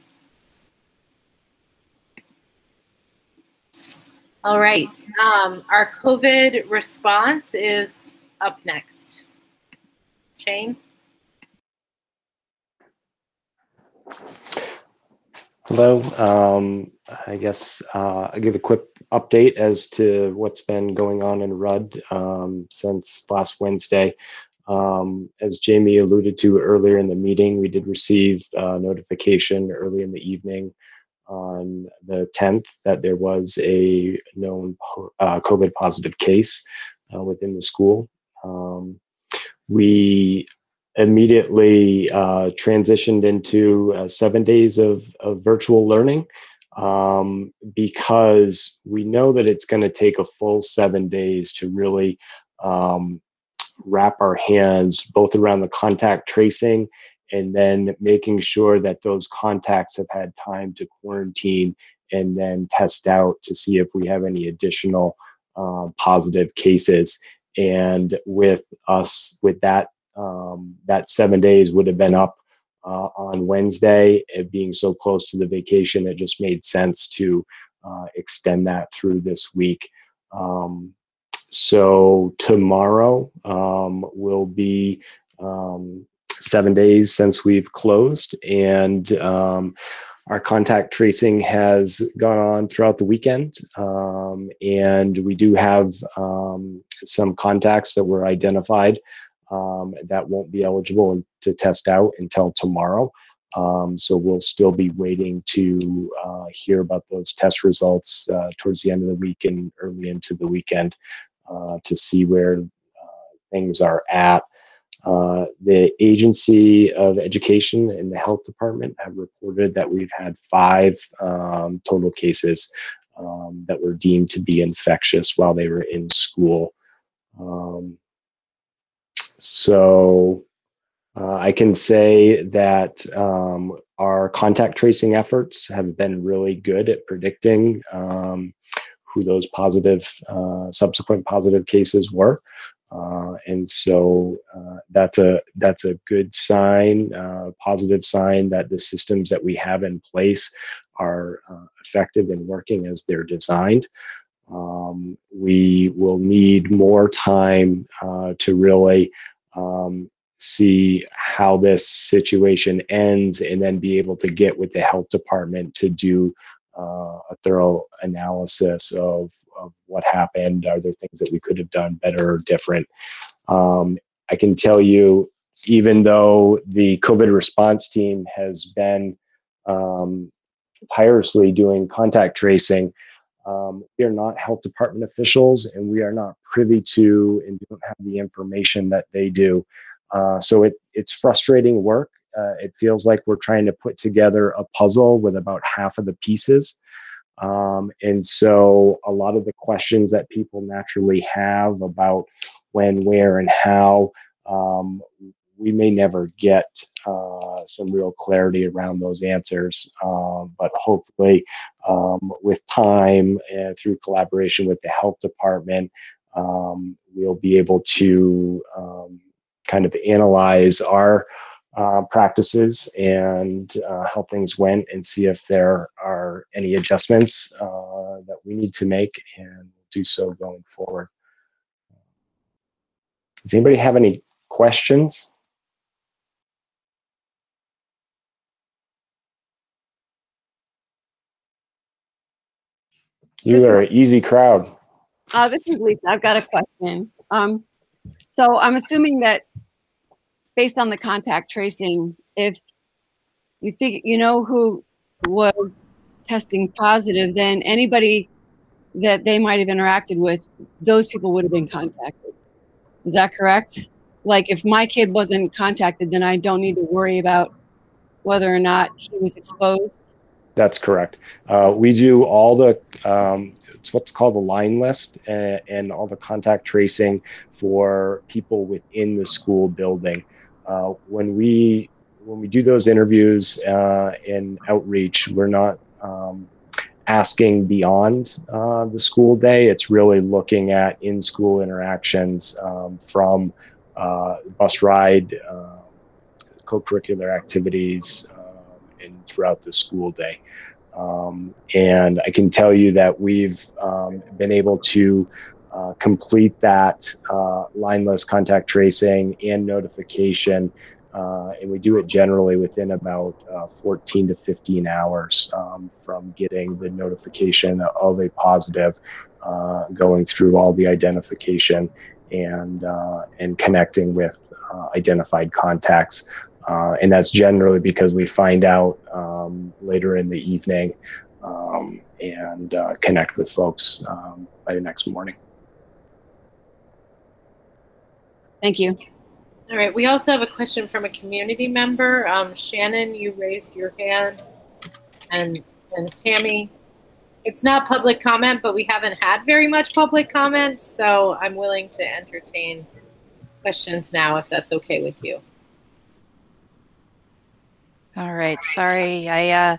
All right, um, our COVID response is up next. Shane? Hello. Um, I guess uh, I'll give a quick update as to what's been going on in Rudd um, since last Wednesday. Um, as Jamie alluded to earlier in the meeting, we did receive notification early in the evening on the 10th that there was a known uh, COVID positive case uh, within the school. Um, we immediately uh, transitioned into uh, seven days of, of virtual learning um, because we know that it's going to take a full seven days to really um, wrap our hands both around the contact tracing and then making sure that those contacts have had time to quarantine and then test out to see if we have any additional uh, positive cases. And with us, with that, um, that seven days would have been up uh, on Wednesday. It being so close to the vacation, it just made sense to uh, extend that through this week. Um, so tomorrow um, will be um, seven days since we've closed, and um, our contact tracing has gone on throughout the weekend. Um, and we do have um, some contacts that were identified um, that won't be eligible to test out until tomorrow. Um, so we'll still be waiting to uh, hear about those test results uh, towards the end of the week and early into the weekend uh, to see where uh, things are at. Uh, the Agency of Education and the Health Department have reported that we've had five um, total cases um, that were deemed to be infectious while they were in school. Um, so uh, I can say that um, our contact tracing efforts have been really good at predicting um, who those positive, uh, subsequent positive cases were. Uh, and so uh, that's a that's a good sign, uh, positive sign that the systems that we have in place are uh, effective and working as they're designed. Um, we will need more time to really um, see how this situation ends, and then be able to get with the health department to do uh, a thorough analysis of, of what happened. Are there things that we could have done better or different? Um, I can tell you, even though the COVID response team has been um, tirelessly doing contact tracing, um, we are not health department officials and we are not privy to and don't have the information that they do. Uh, so it, it's frustrating work. Uh, it feels like we're trying to put together a puzzle with about half of the pieces. Um, and so a lot of the questions that people naturally have about when, where, and how, um, we may never get uh, some real clarity around those answers. Um, but hopefully, um, with time and through collaboration with the health department, um, we'll be able to um, kind of analyze our uh, practices and uh, how things went and see if there are any adjustments uh, that we need to make and do so going forward. Does anybody have any questions? You This are is- an easy crowd. Uh, this is Lisa. I've got a question. Um, so I'm assuming that based on the contact tracing, if you think you know who was testing positive, then anybody that they might have interacted with, those people would have been contacted. Is that correct? Like if my kid wasn't contacted, then I don't need to worry about whether or not he was exposed. That's correct. Uh, we do all the um, it's what's called the line list and, and, all the contact tracing for people within the school building. Uh, when we when we do those interviews uh, and outreach, we're not um, asking beyond uh, the school day. It's really looking at in-school interactions um, from uh, bus ride, uh, co-curricular activities, and throughout the school day. Um, and I can tell you that we've um, been able to uh, complete that uh, line list contact tracing and notification. Uh, and we do it generally within about uh, 14 to 15 hours um, from getting the notification of a positive, uh, going through all the identification and uh, and connecting with identified contacts uh, and that's generally because we find out um, later in the evening um, and uh, connect with folks um, by the next morning. Thank you. All right. We also have a question from a community member. Um, Shannon, you raised your hand, and and Tammy. It's not public comment, but we haven't had very much public comment, so I'm willing to entertain questions now if that's okay with you. All right. Sorry. I, uh,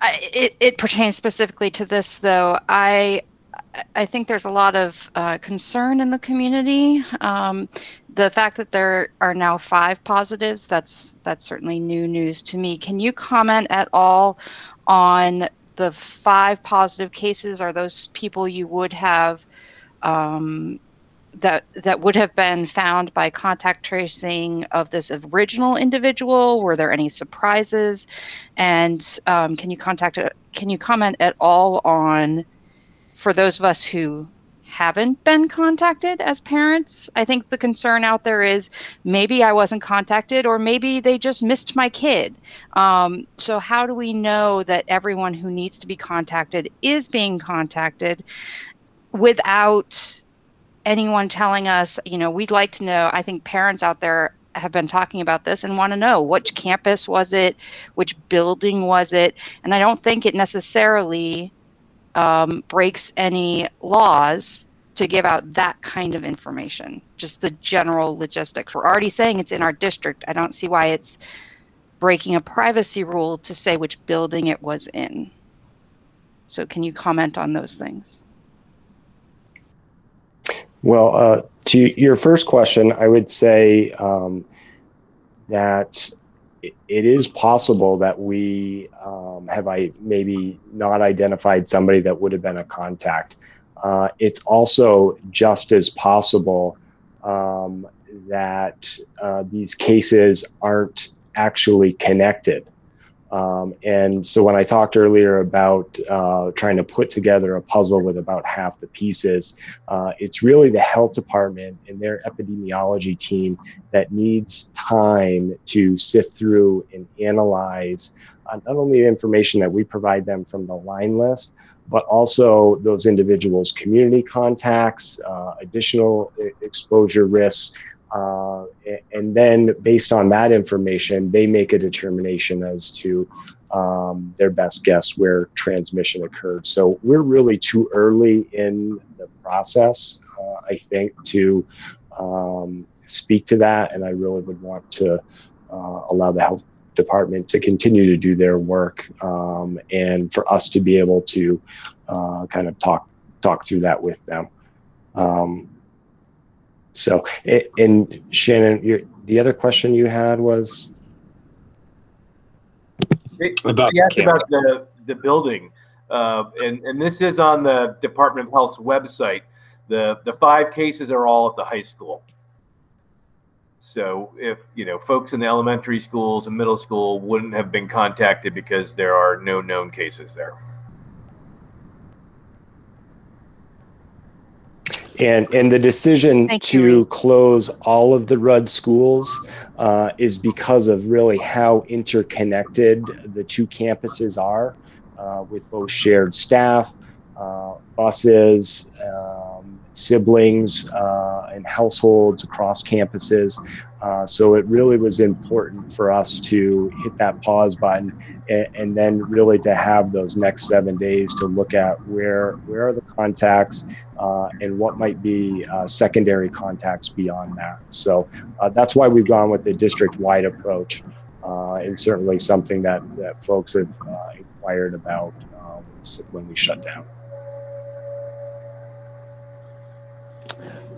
I, it, it pertains specifically to this, though. I I think there's a lot of uh, concern in the community. Um, the fact that there are now five positives, that's that's certainly new news to me. Can you comment at all on the five positive cases? Are those people you would have um, that that would have been found by contact tracing of this original individual? Were there any surprises? And um, can you contact can you comment at all on for those of us who haven't been contacted as parents? I think the concern out there is maybe I wasn't contacted, or maybe they just missed my kid. Um, so how do we know that everyone who needs to be contacted is being contacted without anyone telling us, you know, we'd like to know. I think parents out there have been talking about this and want to know which campus was it, which building was it, and I don't think it necessarily um, breaks any laws to give out that kind of information. Just the general logistics. We're already saying it's in our district. I don't see why it's breaking a privacy rule to say which building it was in. So, can you comment on those things? Well, uh, to your first question, I would say um, that it is possible that we um, have I maybe not identified somebody that would have been a contact. Uh, it's also just as possible um, that uh, these cases aren't actually connected. Um, and so when I talked earlier about uh, trying to put together a puzzle with about half the pieces, uh, it's really the health department and their epidemiology team that needs time to sift through and analyze uh, not only the information that we provide them from the line list, but also those individuals' community contacts, uh, additional exposure risks, uh, and then based on that information, they make a determination as to um, their best guess where transmission occurred. So we're really too early in the process, uh, I think, to um, speak to that. And I really would want to uh, allow the health department to continue to do their work um, and for us to be able to uh, kind of talk talk through that with them. Um, so, and Shannon, your, the other question you had was about, you asked about the, the building. Uh, and, and this is on the Department of Health's website. The, the five cases are all at the high school. So if, you know, folks in the elementary schools and middle school wouldn't have been contacted because there are no known cases there. And, and the decision Thank to you. close all of the Rudd schools uh, is because of really how interconnected the two campuses are uh, with both shared staff, uh, buses, um, siblings, uh, and households across campuses. Uh, so it really was important for us to hit that pause button and, and, then really to have those next seven days to look at where where are the contacts uh, and what might be uh, secondary contacts beyond that. So uh, that's why we've gone with the district-wide approach, uh, and certainly something that that folks have inquired about when we shut down.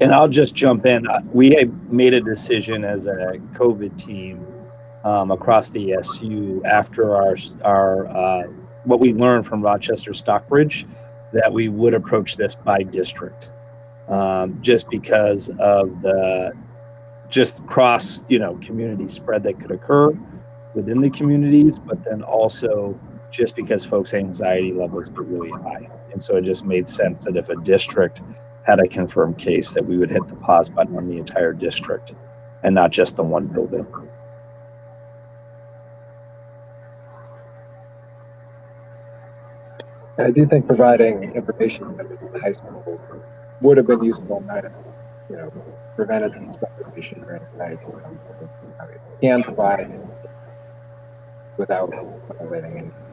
And I'll just jump in. Uh, we have made a decision as a COVID team um, across the SU after our our uh, what we learned from Rochester Stockbridge that we would approach this by district, um, just because of the just cross you know community spread that could occur within the communities, but then also just because folks' anxiety levels get really high, and so it just made sense that if a district had a confirmed case that we would hit the pause button on the entire district and not just the one building. I do think providing information that was in the high school would have been useful might have, you know, prevented the speculation or anxiety. Can provide without violating anything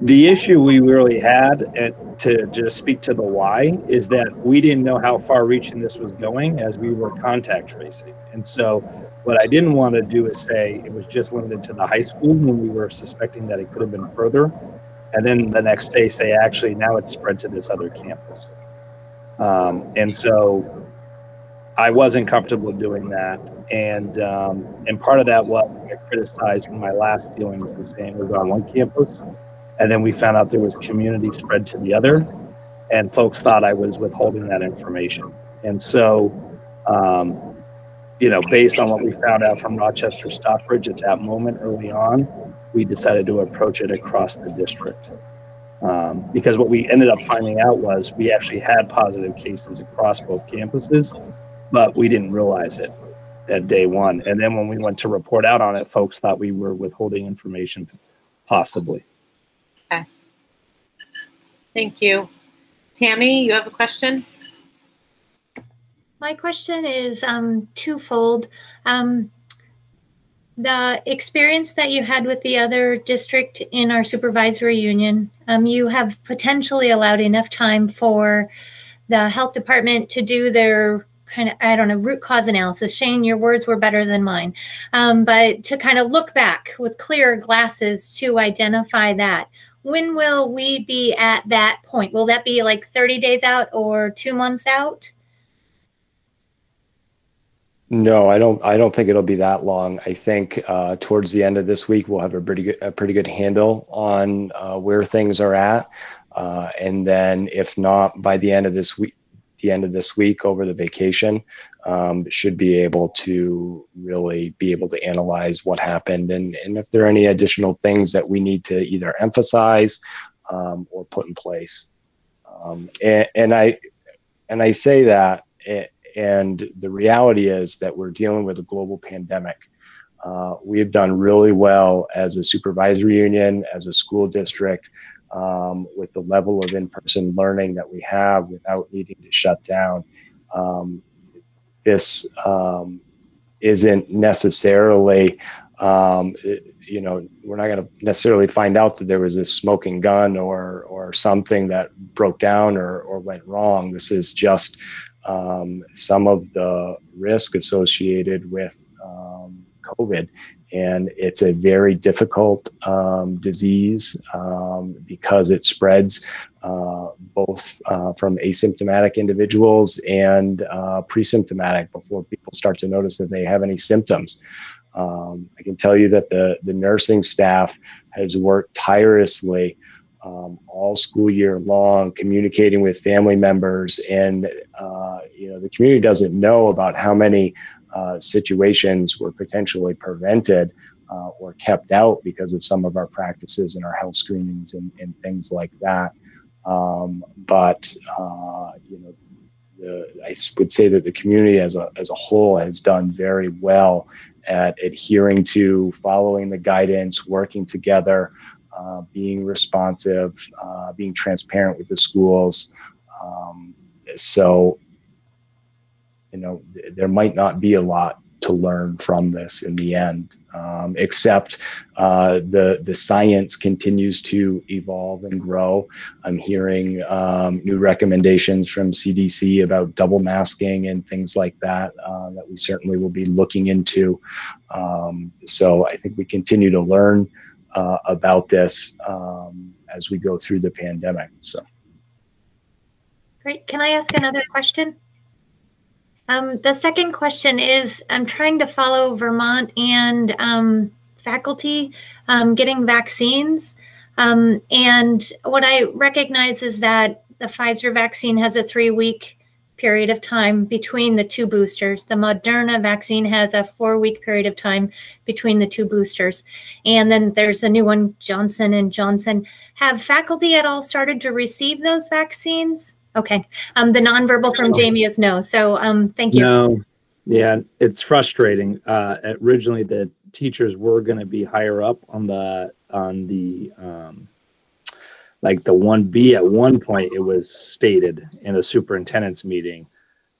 the issue we really had and to just speak to the why is that we didn't know how far reaching this was going as we were contact tracing. And so what i didn't want to do is say it was just limited to the high school when we were suspecting that it could have been further. And then the next day say actually now it's spread to this other campus. Um, and so i wasn't comfortable doing that. And um, and part of that what i criticized in my last dealings of saying was on one campus and then we found out there was community spread to the other, and folks thought I was withholding that information. And so, um, you know, based on what we found out from Rochester Stockbridge at that moment early on, we decided to approach it across the district. Um, because what we ended up finding out was we actually had positive cases across both campuses, but we didn't realize it at day one. And then when we went to report out on it, folks thought we were withholding information, possibly. Thank you. Tammy, you have a question? My question is um, twofold. Um, the experience that you had with the other district in our supervisory union, um, you have potentially allowed enough time for the health department to do their kind of, I don't know, root cause analysis. Shane, your words were better than mine. Um, but to kind of look back with clear glasses to identify that when will we be at that point? Will that be like 30 days out or two months out? No, I don't. I don't think it'll be that long. I think uh, towards the end of this week, we'll have a pretty good, a pretty good handle on uh, where things are at, uh, and then if not by the end of this week, the end of this week over the vacation, um, should be able to really be able to analyze what happened and, and if there are any additional things that we need to either emphasize um, or put in place. Um, and, and, I and I say that, and the reality is that we're dealing with a global pandemic. Uh, we have done really well as a supervisory union, as a school district, um, with the level of in-person learning that we have without needing to shut down. Um, this um, isn't necessarily, um, you know, we're not going to necessarily find out that there was a smoking gun or or something that broke down or or went wrong. This is just um, some of the risk associated with um, COVID and it's a very difficult um, disease um, because it spreads uh, both uh, from asymptomatic individuals and uh, pre-symptomatic before people start to notice that they have any symptoms. Um, I can tell you that the, the nursing staff has worked tirelessly um, all school year long, communicating with family members, and uh, you know the community doesn't know about how many uh, situations were potentially prevented uh, or kept out because of some of our practices and our health screenings and, and things like that. Um, but uh, you know, the, I would say that the community as a as a whole has done very well at adhering to, following the guidance, working together, uh, being responsive, uh, being transparent with the schools. Um, so you know, there might not be a lot to learn from this in the end. Um, except uh, the the science continues to evolve and grow. I'm hearing um, new recommendations from CDC about double masking and things like that uh, that we certainly will be looking into. Um, so I think we continue to learn uh, about this um, as we go through the pandemic. So. Great. Can I ask another question? Um, the second question is I'm trying to follow Vermont and um, faculty um, getting vaccines. Um, and what I recognize is that the Pfizer vaccine has a three week period of time between the two boosters. The Moderna vaccine has a four week period of time between the two boosters. And then there's a new one, Johnson and Johnson. Have faculty at all started to receive those vaccines? Okay. Um, the nonverbal from Jamie is no. So um, thank you. No. Yeah, it's frustrating. Uh, originally, the teachers were going to be higher up on the on the um, like the one B. At one point, it was stated in a superintendent's meeting.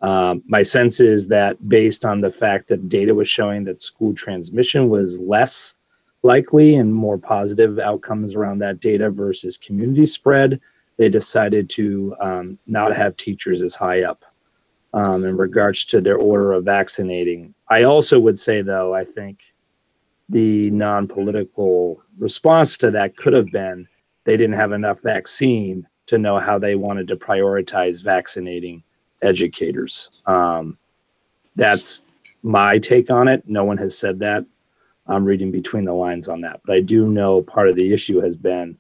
Um, my sense is that based on the fact that data was showing that school transmission was less likely and more positive outcomes around that data versus community spread, they decided to um, not have teachers as high up um, in regards to their order of vaccinating. I also would say, though, I think the non political response to that could have been they didn't have enough vaccine to know how they wanted to prioritize vaccinating educators. Um, that's my take on it. No one has said that. I'm reading between the lines on that. But I do know part of the issue has been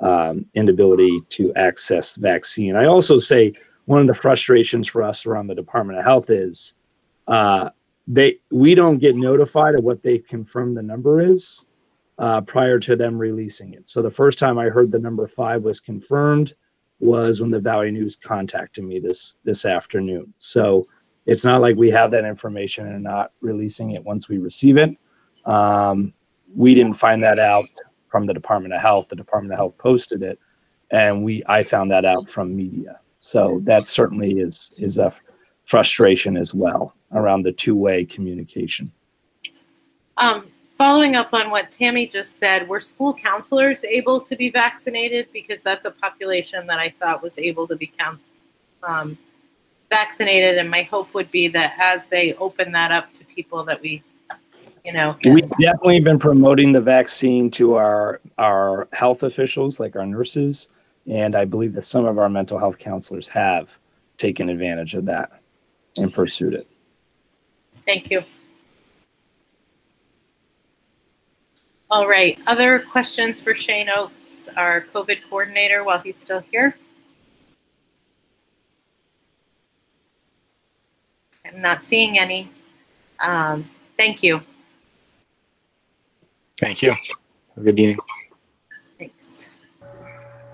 um, inability to access vaccine. I also say one of the frustrations for us around the Department of Health is uh, they we don't get notified of what they confirm the number is uh, prior to them releasing it. So the first time I heard the number five was confirmed was when the Valley News contacted me this this afternoon. So it's not like we have that information and not releasing it once we receive it. Um, we didn't find that out from the Department of Health. The Department of Health posted it, and we I found that out from media. So that certainly is is a frustration as well around the two way communication. Um, following up on what Tammy just said, were school counselors able to be vaccinated? Because that's a population that I thought was able to become um, vaccinated. And my hope would be that as they open that up to people that we you know we've definitely been promoting the vaccine to our our health officials like our nurses and i believe that some of our mental health counselors have taken advantage of that and pursued it. Thank you. All right other questions for shane oakes our covid coordinator while he's still here? I'm not seeing any. Um, thank you Thank you. Have a good evening. Thanks.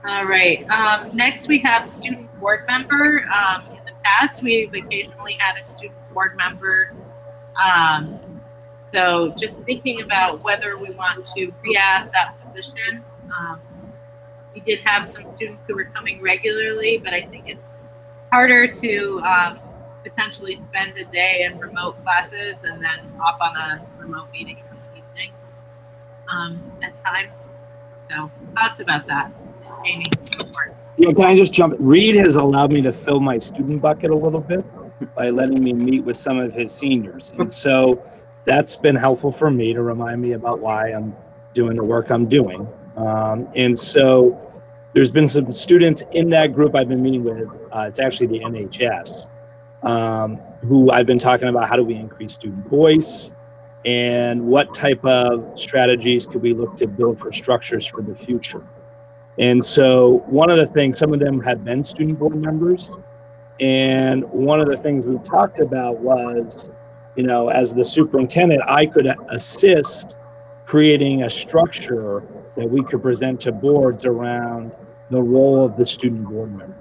All right. Um, next, we have student board member. Um, in the past, we've occasionally had a student board member. Um, so just thinking about whether we want to re-add that position. Um, we did have some students who were coming regularly, but I think it's harder to um, potentially spend a day in remote classes and then hop on a remote meeting um, at times. So thoughts about that, Amy? Yeah, can I just jump? Reed has allowed me to fill my student bucket a little bit by letting me meet with some of his seniors, and so that's been helpful for me to remind me about why I'm doing the work I'm doing. Um, and so there's been some students in that group I've been meeting with. Uh, it's actually the NHS, um, who I've been talking about how do we increase student voice, and what type of strategies could we look to build for structures for the future. And so one of the things, some of them had been student board members, and one of the things we talked about was, you know, as the superintendent, I could assist creating a structure that we could present to boards around the role of the student board member.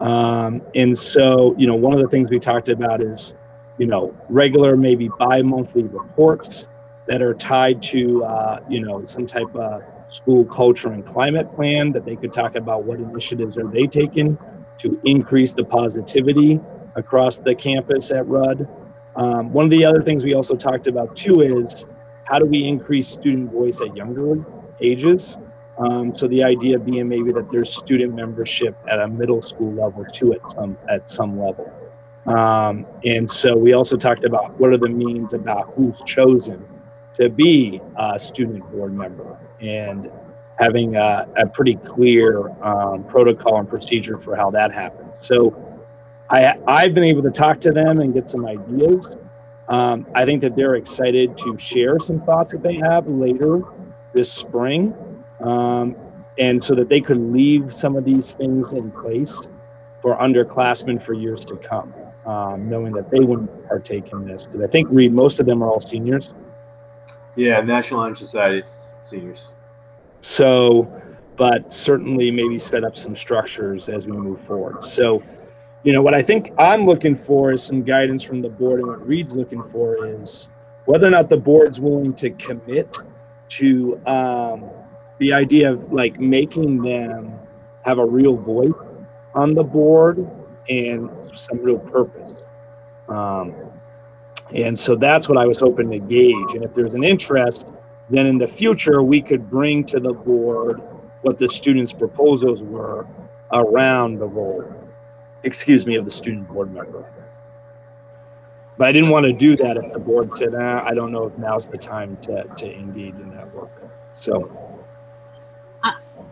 Um, and so, you know, one of the things we talked about is you know, regular, maybe bi-monthly reports that are tied to, uh, you know, some type of school culture and climate plan that they could talk about what initiatives are they taking to increase the positivity across the campus at Rudd. Um, one of the other things we also talked about too is how do we increase student voice at younger ages? Um, so the idea being maybe that there's student membership at a middle school level too at some at some level. Um, and so we also talked about what are the means about who's chosen to be a student board member and having a, a pretty clear um, protocol and procedure for how that happens. So I, I've been able to talk to them and get some ideas. Um, I think that they're excited to share some thoughts that they have later this spring. Um, and so that they could leave some of these things in place for underclassmen for years to come, um, knowing that they wouldn't partake in this. Because I think Reed, most of them are all seniors. Yeah, National Honor Society's seniors. So, but certainly maybe set up some structures as we move forward. So, you know, what I think I'm looking for is some guidance from the board, and what Reed's looking for is whether or not the board's willing to commit to um, the idea of like making them have a real voice on the board and some real purpose. Um, and so that's what I was hoping to gauge. And if there's an interest, then in the future we could bring to the board what the students' proposals were around the role, excuse me, of the student board member. But I didn't want to do that if the board said, ah, I don't know if now's the time to, to engage in that work. So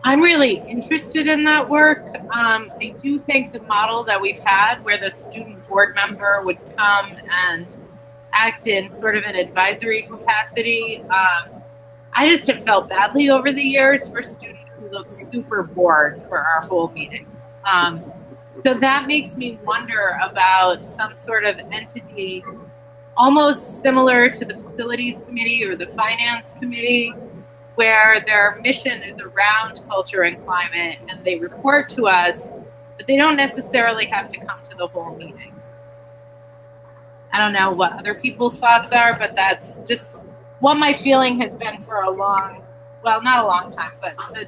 I'm really interested in that work. Um, I do think the model that we've had, where the student board member would come and act in sort of an advisory capacity, um, I just have felt badly over the years for students who look super bored for our whole meeting. Um, so that makes me wonder about some sort of entity almost similar to the facilities committee or the finance committee where their mission is around culture and climate and they report to us, but they don't necessarily have to come to the whole meeting. I don't know what other people's thoughts are, but that's just what my feeling has been for a long, well, not a long time, but the,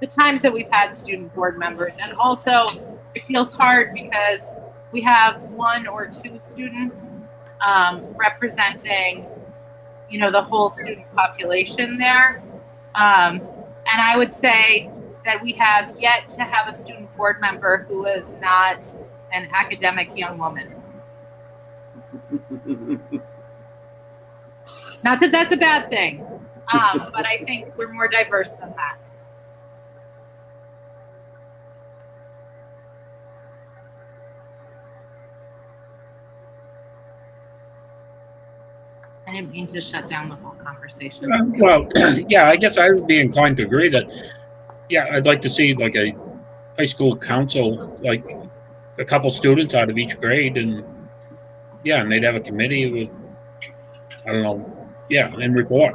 the times that we've had student board members. And also, it feels hard because we have one or two students um, representing, you know, the whole student population there. Um, and I would say that we have yet to have a student board member who is not an academic young woman. not that that's a bad thing, um, but I think we're more diverse than that. I didn't mean to shut down the whole conversation. Uh, well, yeah, I guess I would be inclined to agree that, yeah, I'd like to see like a high school council, like a couple students out of each grade, and yeah, and they'd have a committee with, I don't know, yeah, and report.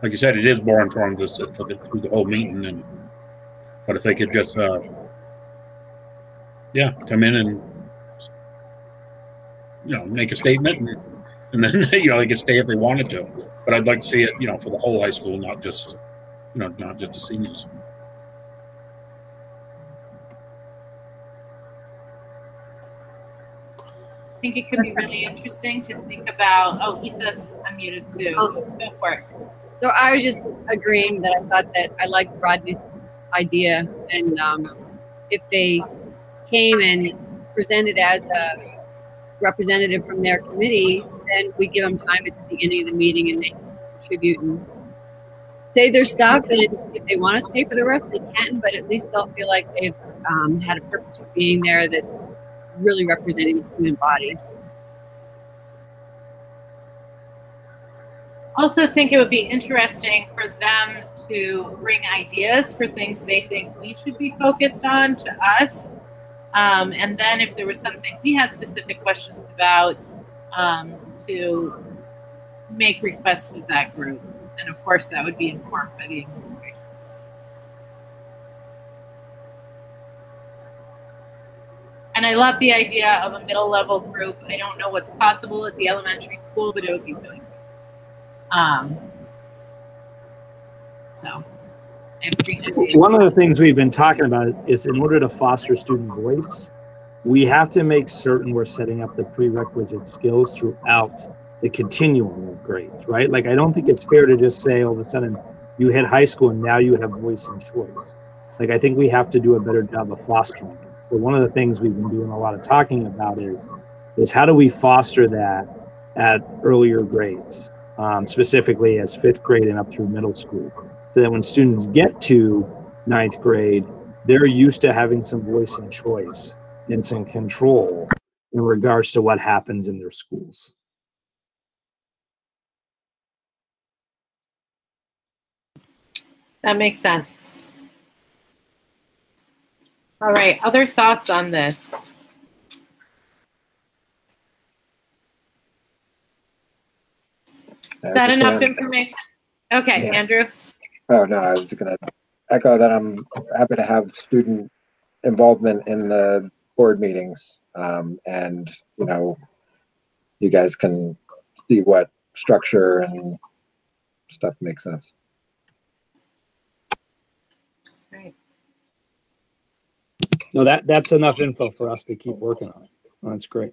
Like you said, it is boring for them just for the, through the whole meeting, and but if they could just, uh, yeah, come in and you know make a statement and and then you know they could stay if they wanted to. But I'd like to see it, you know, for the whole high school, not just, you know, not just the seniors. I think it could be really interesting to think about. Oh, Lisa's unmuted too. Oh. Go for it. So I was just agreeing that I thought that I liked Rodney's idea, and um, if they came and presented as a representative from their committee, then we give them time at the beginning of the meeting and they contribute and say their stuff. And if they want to stay for the rest, they can, but at least they'll feel like they've um, had a purpose for being there that's really representing the student body. Also, think it would be interesting for them to bring ideas for things they think we should be focused on to us. Um, and then, if there was something we had specific questions about, um, to make requests of that group. And of course, that would be informed by the administration. And I love the idea of a middle level group. I don't know what's possible at the elementary school, but it would be really good. Um, so, one of the things we've been talking about is in order to foster student voice, we have to make certain we're setting up the prerequisite skills throughout the continuum of grades, right? Like, I don't think it's fair to just say all of a sudden you hit high school and now you have voice and choice. Like, I think we have to do a better job of fostering. So one of the things we've been doing a lot of talking about is is how do we foster that at earlier grades, um, specifically as fifth grade and up through middle school, so that when students get to ninth grade, they're used to having some voice and choice and in control in regards to what happens in their schools. That makes sense. All right, other thoughts on this? Is that enough wanna- information? Okay, Yeah. Andrew. Oh, no, I was just gonna echo that I'm happy to have student involvement in the board meetings. Um, and, you know, you guys can see what structure and stuff makes sense. Right. No, that that's enough info for us to keep working on. That's great.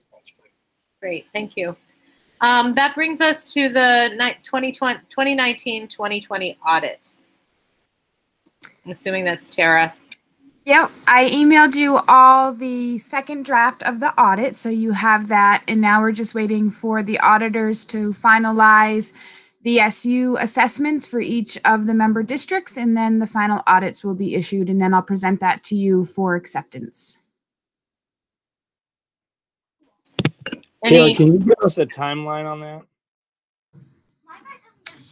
Great, thank you. Um, that brings us to the ni- 2020 2019-2020 audit. I'm assuming that's Tara. Yep, I emailed you all the second draft of the audit, so you have that. And now we're just waiting for the auditors to finalize the SU assessments for each of the member districts, and then the final audits will be issued, and then I'll present that to you for acceptance. Taylor, can you give us a timeline on that?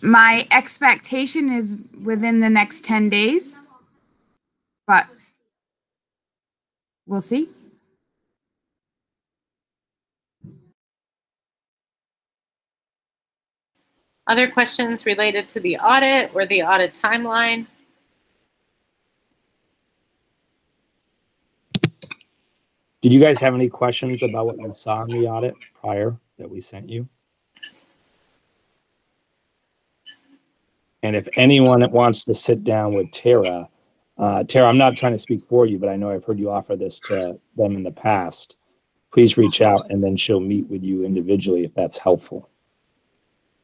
My expectation is within the next 10 days, but we'll see. Other questions related to the audit or the audit timeline? Did you guys have any questions about what you saw in the audit prior that we sent you? And if anyone wants to sit down with Tara, uh, Tara, I'm not trying to speak for you, but I know I've heard you offer this to them in the past. Please reach out and then she'll meet with you individually if that's helpful.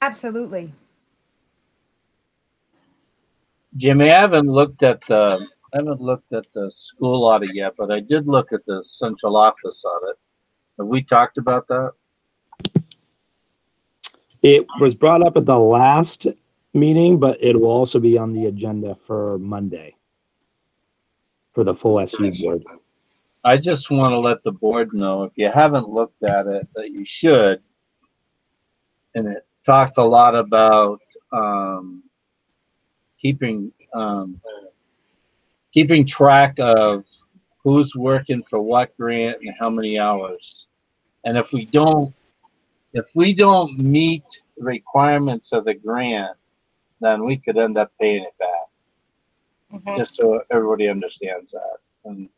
Absolutely. Jimmy, I haven't looked at the I haven't looked at the school audit yet, but I did look at the central office audit. Have we talked about that? It was brought up at the last meeting, but it will also be on the agenda for Monday for the full SU board. I just want to let the board know if you haven't looked at it that you should. And it talks a lot about um, keeping um, keeping track of who's working for what grant and how many hours. And if we don't if we don't meet the requirements of the grant, then we could end up paying it back. Mhm. Just so everybody understands that. And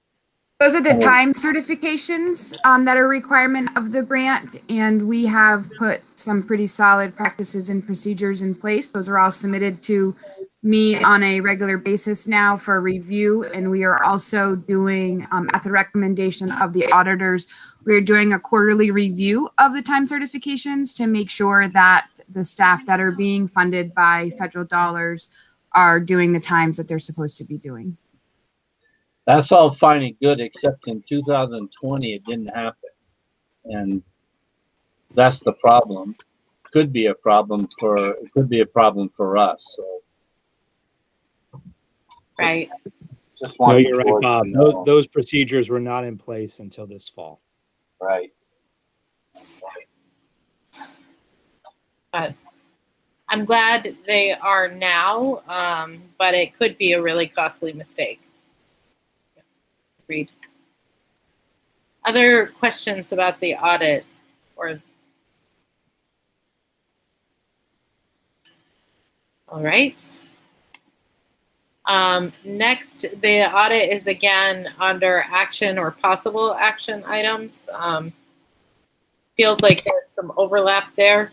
Those are the time certifications um, that are a requirement of the grant, and we have put some pretty solid practices and procedures in place. Those are all submitted to me on a regular basis now for review, and we are also doing, um, at the recommendation of the auditors, we're doing a quarterly review of the time certifications to make sure that the staff that are being funded by federal dollars are doing the times that they're supposed to be doing. That's all fine and good, except in 2020 it didn't happen, and that's the problem. Could be a problem for it could be a problem for us. So Right. just No, you're right, Bob. know. Those, those procedures were not in place until this fall. right. But I'm glad they are now, um, but it could be a really costly mistake. Agreed. Other questions about the audit or? All right. Um, next, the audit is again under action or possible action items. Um, feels like there's some overlap there.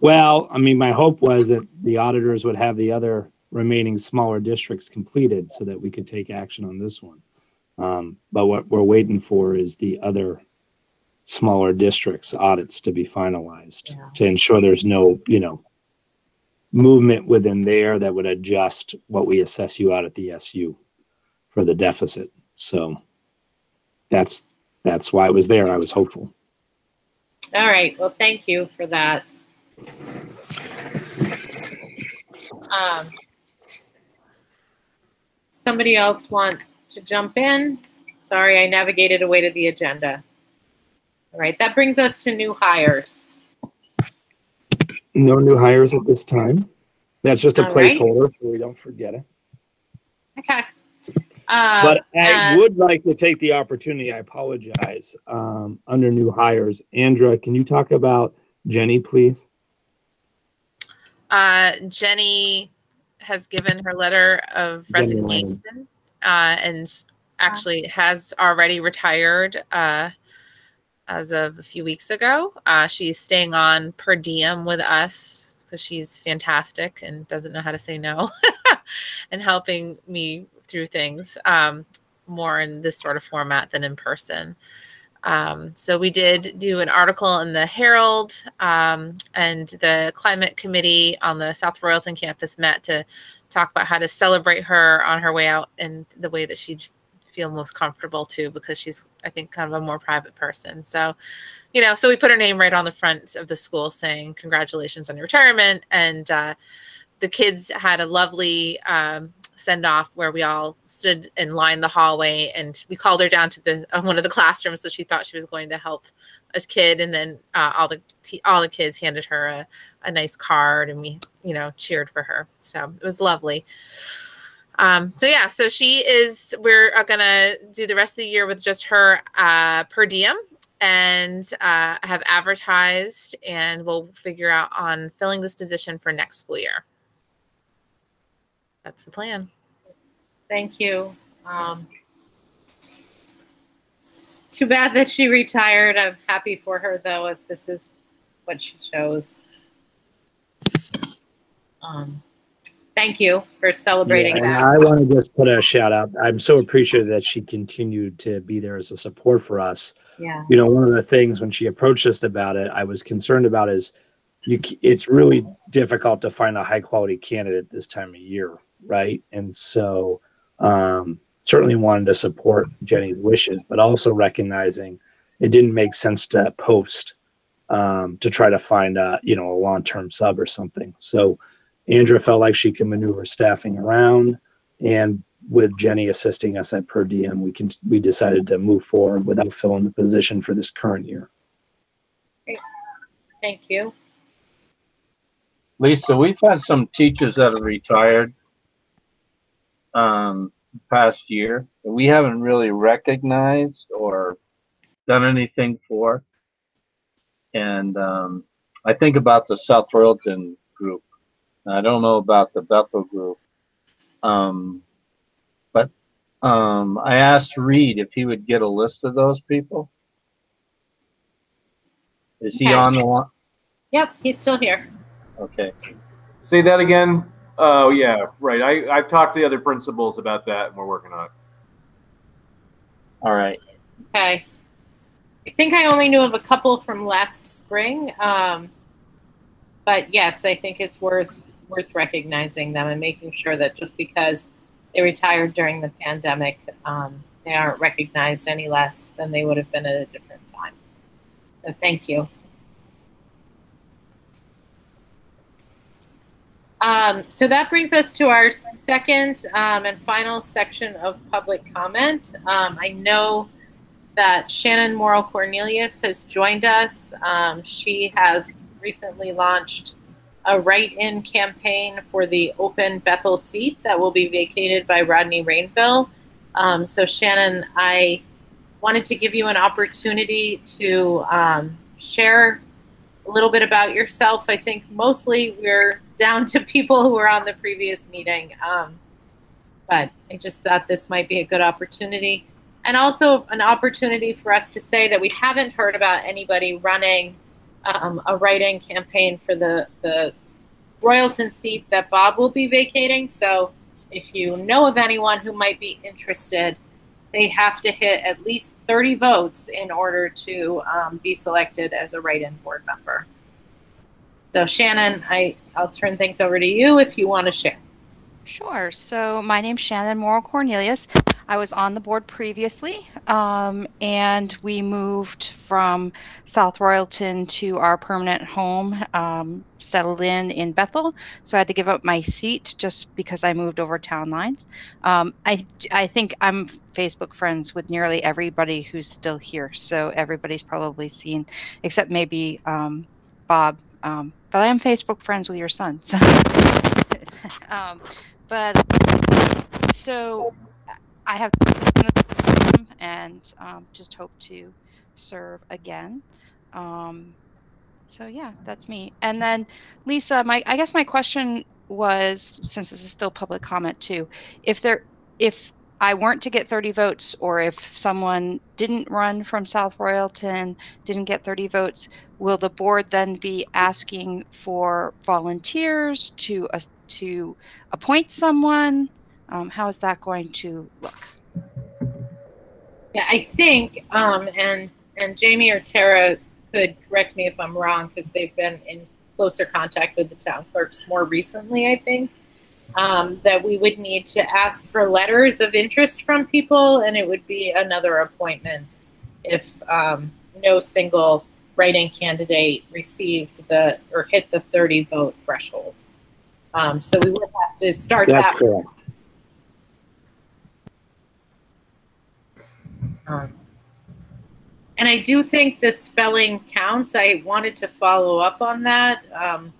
Well, I mean, my hope was that the auditors would have the other remaining smaller districts completed so that we could take action on this one. Um, but what we're waiting for is the other smaller districts audits to be finalized Yeah. to ensure there's no, you know, movement within there that would adjust what we assess you out at the SU for the deficit. So that's that's why it was there. I was hopeful. All right, well, thank you for that. Um, somebody else want to jump in? Sorry, I navigated away to the agenda. All right, that brings us to new hires. No new hires at this time. That's just a All right. placeholder so we don't forget it. Okay. Um, But I and- would like to take the opportunity, I apologize, um, under new hires. Andra, can you talk about Jenny, please? Uh, Jenny has given her letter of resignation uh, and actually has already retired uh, as of a few weeks ago. Uh, she's staying on per diem with us because she's fantastic and doesn't know how to say no and helping me through things um, more in this sort of format than in person. Um, so we did do an article in the Herald, um, and the climate committee on the South Royalton campus met to talk about how to celebrate her on her way out and the way that she'd feel most comfortable too, because she's, I think, kind of a more private person. So, you know, so we put her name right on the front of the school saying, Congratulations on your retirement. And uh, the kids had a lovely um, send off where we all stood and lined the hallway and we called her down to the uh, one of the classrooms so she thought she was going to help a kid and then uh, all the all the kids handed her a, a nice card and we you know cheered for her. So it was lovely. Um, so yeah so she is we're uh, gonna do the rest of the year with just her uh, per diem. And uh, have advertised and we'll figure out on filling this position for next school year that's the plan. Thank you. Um, it's too bad that she retired. I'm happy for her though, if this is what she chose. Um, thank you for celebrating Yeah, that. I want to just put a shout out. I'm so appreciative that she continued to be there as a support for us. Yeah. You know, one of the things when she approached us about it, I was concerned about is you. It's really difficult to find a high quality candidate this time of year, right? And so, um, certainly wanted to support Jenny's wishes, but also recognizing it didn't make sense to post um, to try to find a you know a long term sub or something. So Andrea felt like she could maneuver staffing around, and with Jenny assisting us at per diem, we can we decided to move forward without filling the position for this current year. Thank you. Lisa, we've had some teachers that have retired um, past year that we haven't really recognized or done anything for. And um, I think about the South Royalton group. I don't know about the Bethel group. Um, but um, I asked Reed if he would get a list of those people. Is he Okay. on the line? Yep, he's still here. Okay. Say that again. Oh yeah, right. I I've talked to the other principals about that, and we're working on it. All right. Okay. I think I only knew of a couple from last spring. Um, but yes, I think it's worth worth recognizing them and making sure that just because they retired during the pandemic, um, they aren't recognized any less than they would have been at a different time. So thank you. Um, so that brings us to our second um, and final section of public comment. Um, I know that Shannon Morrow Cornelius has joined us. Um, she has recently launched a write-in campaign for the open Bethel seat that will be vacated by Rodney Rainville. Um, so Shannon, I wanted to give you an opportunity to um, share a little bit about yourself. I think mostly we're down to people who were on the previous meeting, um, but I just thought this might be a good opportunity and also an opportunity for us to say that we haven't heard about anybody running um, a write-in campaign for the the Royalton seat that Bob will be vacating. So if you know of anyone who might be interested, they have to hit at least 30 votes in order to um, be selected as a write-in board member. So Shannon, I, I'll turn things over to you if you want to share. Sure. So my name's Shannon Morrow Cornelius. I was on the board previously, um, and we moved from South Royalton to our permanent home, um, settled in in Bethel. So I had to give up my seat just because I moved over town lines. Um, I I think I'm Facebook friends with nearly everybody who's still here. So everybody's probably seen, except maybe um, Bob. Um, but I am Facebook friends with your son. So. Um, but so I have and um, just hope to serve again. Um, so yeah, that's me. And then Lisa, my I guess my question was, since this is still public comment too, if there, if I weren't to get 30 votes, or if someone didn't run from South Royalton, didn't get 30 votes, will the board then be asking for volunteers to uh, to appoint someone? Um, how is that going to look? Yeah, I think, um, and and Jamie or Tara could correct me if I'm wrong because they've been in closer contact with the town clerks more recently. I think um, that we would need to ask for letters of interest from people, and it would be another appointment if um, no single write-in candidate received the or hit the 30 vote threshold. Um, so we would have to start That's that correct. process. Um, and I do think the spelling counts. I wanted to follow up on that. Um,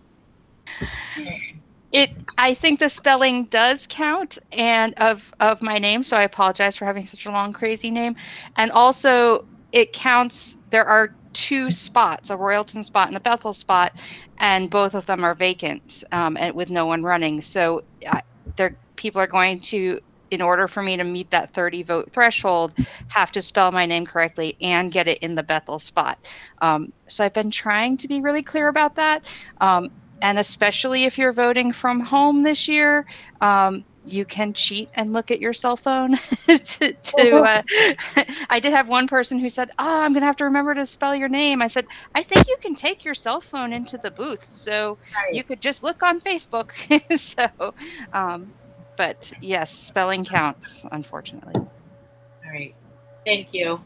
It, I think the spelling does count, and of of my name. So I apologize for having such a long, crazy name. And also, it counts. There are two spots, a Royalton spot and a Bethel spot, and both of them are vacant, um, and with no one running. So, uh, there people are going to, in order for me to meet that 30 vote threshold, have to spell my name correctly and get it in the Bethel spot. Um, so I've been trying to be really clear about that. Um, and especially if you're voting from home this year, um, you can cheat and look at your cell phone. to, to uh, I did have one person who said, "Oh, I'm gonna have to remember to spell your name." I said, "I think you can take your cell phone into the booth, so you could just look on Facebook." so, um, but yes, spelling counts, unfortunately. all right. Thank you.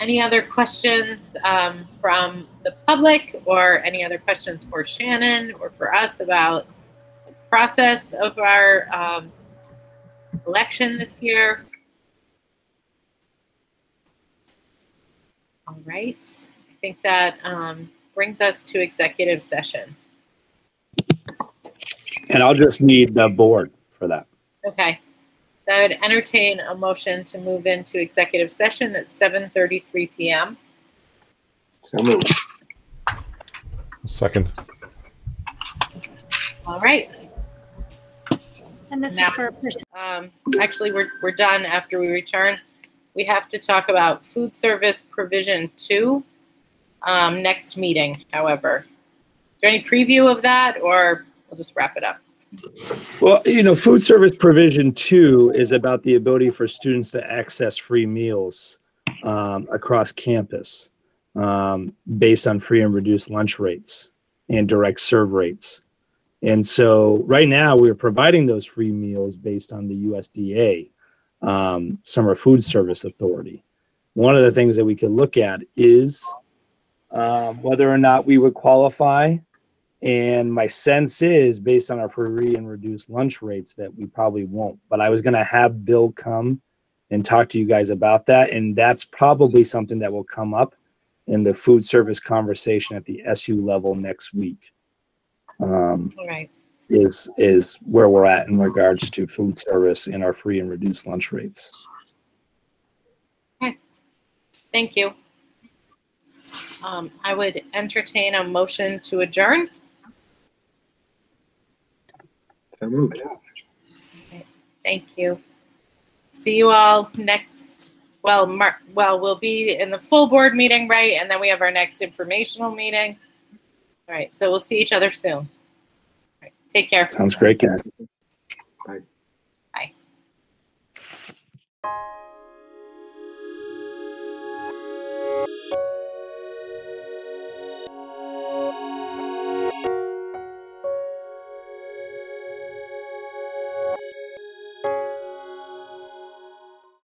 Any other questions um, from the public or any other questions for Shannon or for us about the process of our um, election this year? All right. I think that um, brings us to executive session. And I'll just need the board for that. Okay. So I would entertain a motion to move into executive session at 7:33 PM. So moved. Second. All right. And this Now- is for person. Um, actually, we're, we're done after we return. We have to talk about food service provision two, um, next meeting, however. Is there any preview of that or we'll just wrap it up? Well, you know, food service provision two is about the ability for students to access free meals um, across campus um, based on free and reduced lunch rates and direct cert rates. And so right now we're providing those free meals based on the USDA um, Summer Food Service Authority. One of the things that we could look at is um, whether or not we would qualify and my sense is, based on our free and reduced lunch rates, that we probably won't. But I was going to have Bill come and talk to you guys about that. And that's probably something that will come up in the food service conversation at the SU level next week. Um, right. is is where we're at in regards to food service and our free and reduced lunch rates. Okay. Thank you. Um, I would entertain a motion to adjourn. So Thank you. See you all next. Well, Mar- well, we'll be in the full board meeting, right? And then we have our next informational meeting. All right. So we'll see each other soon. Take care. Sounds great, guys. Bye. Bye.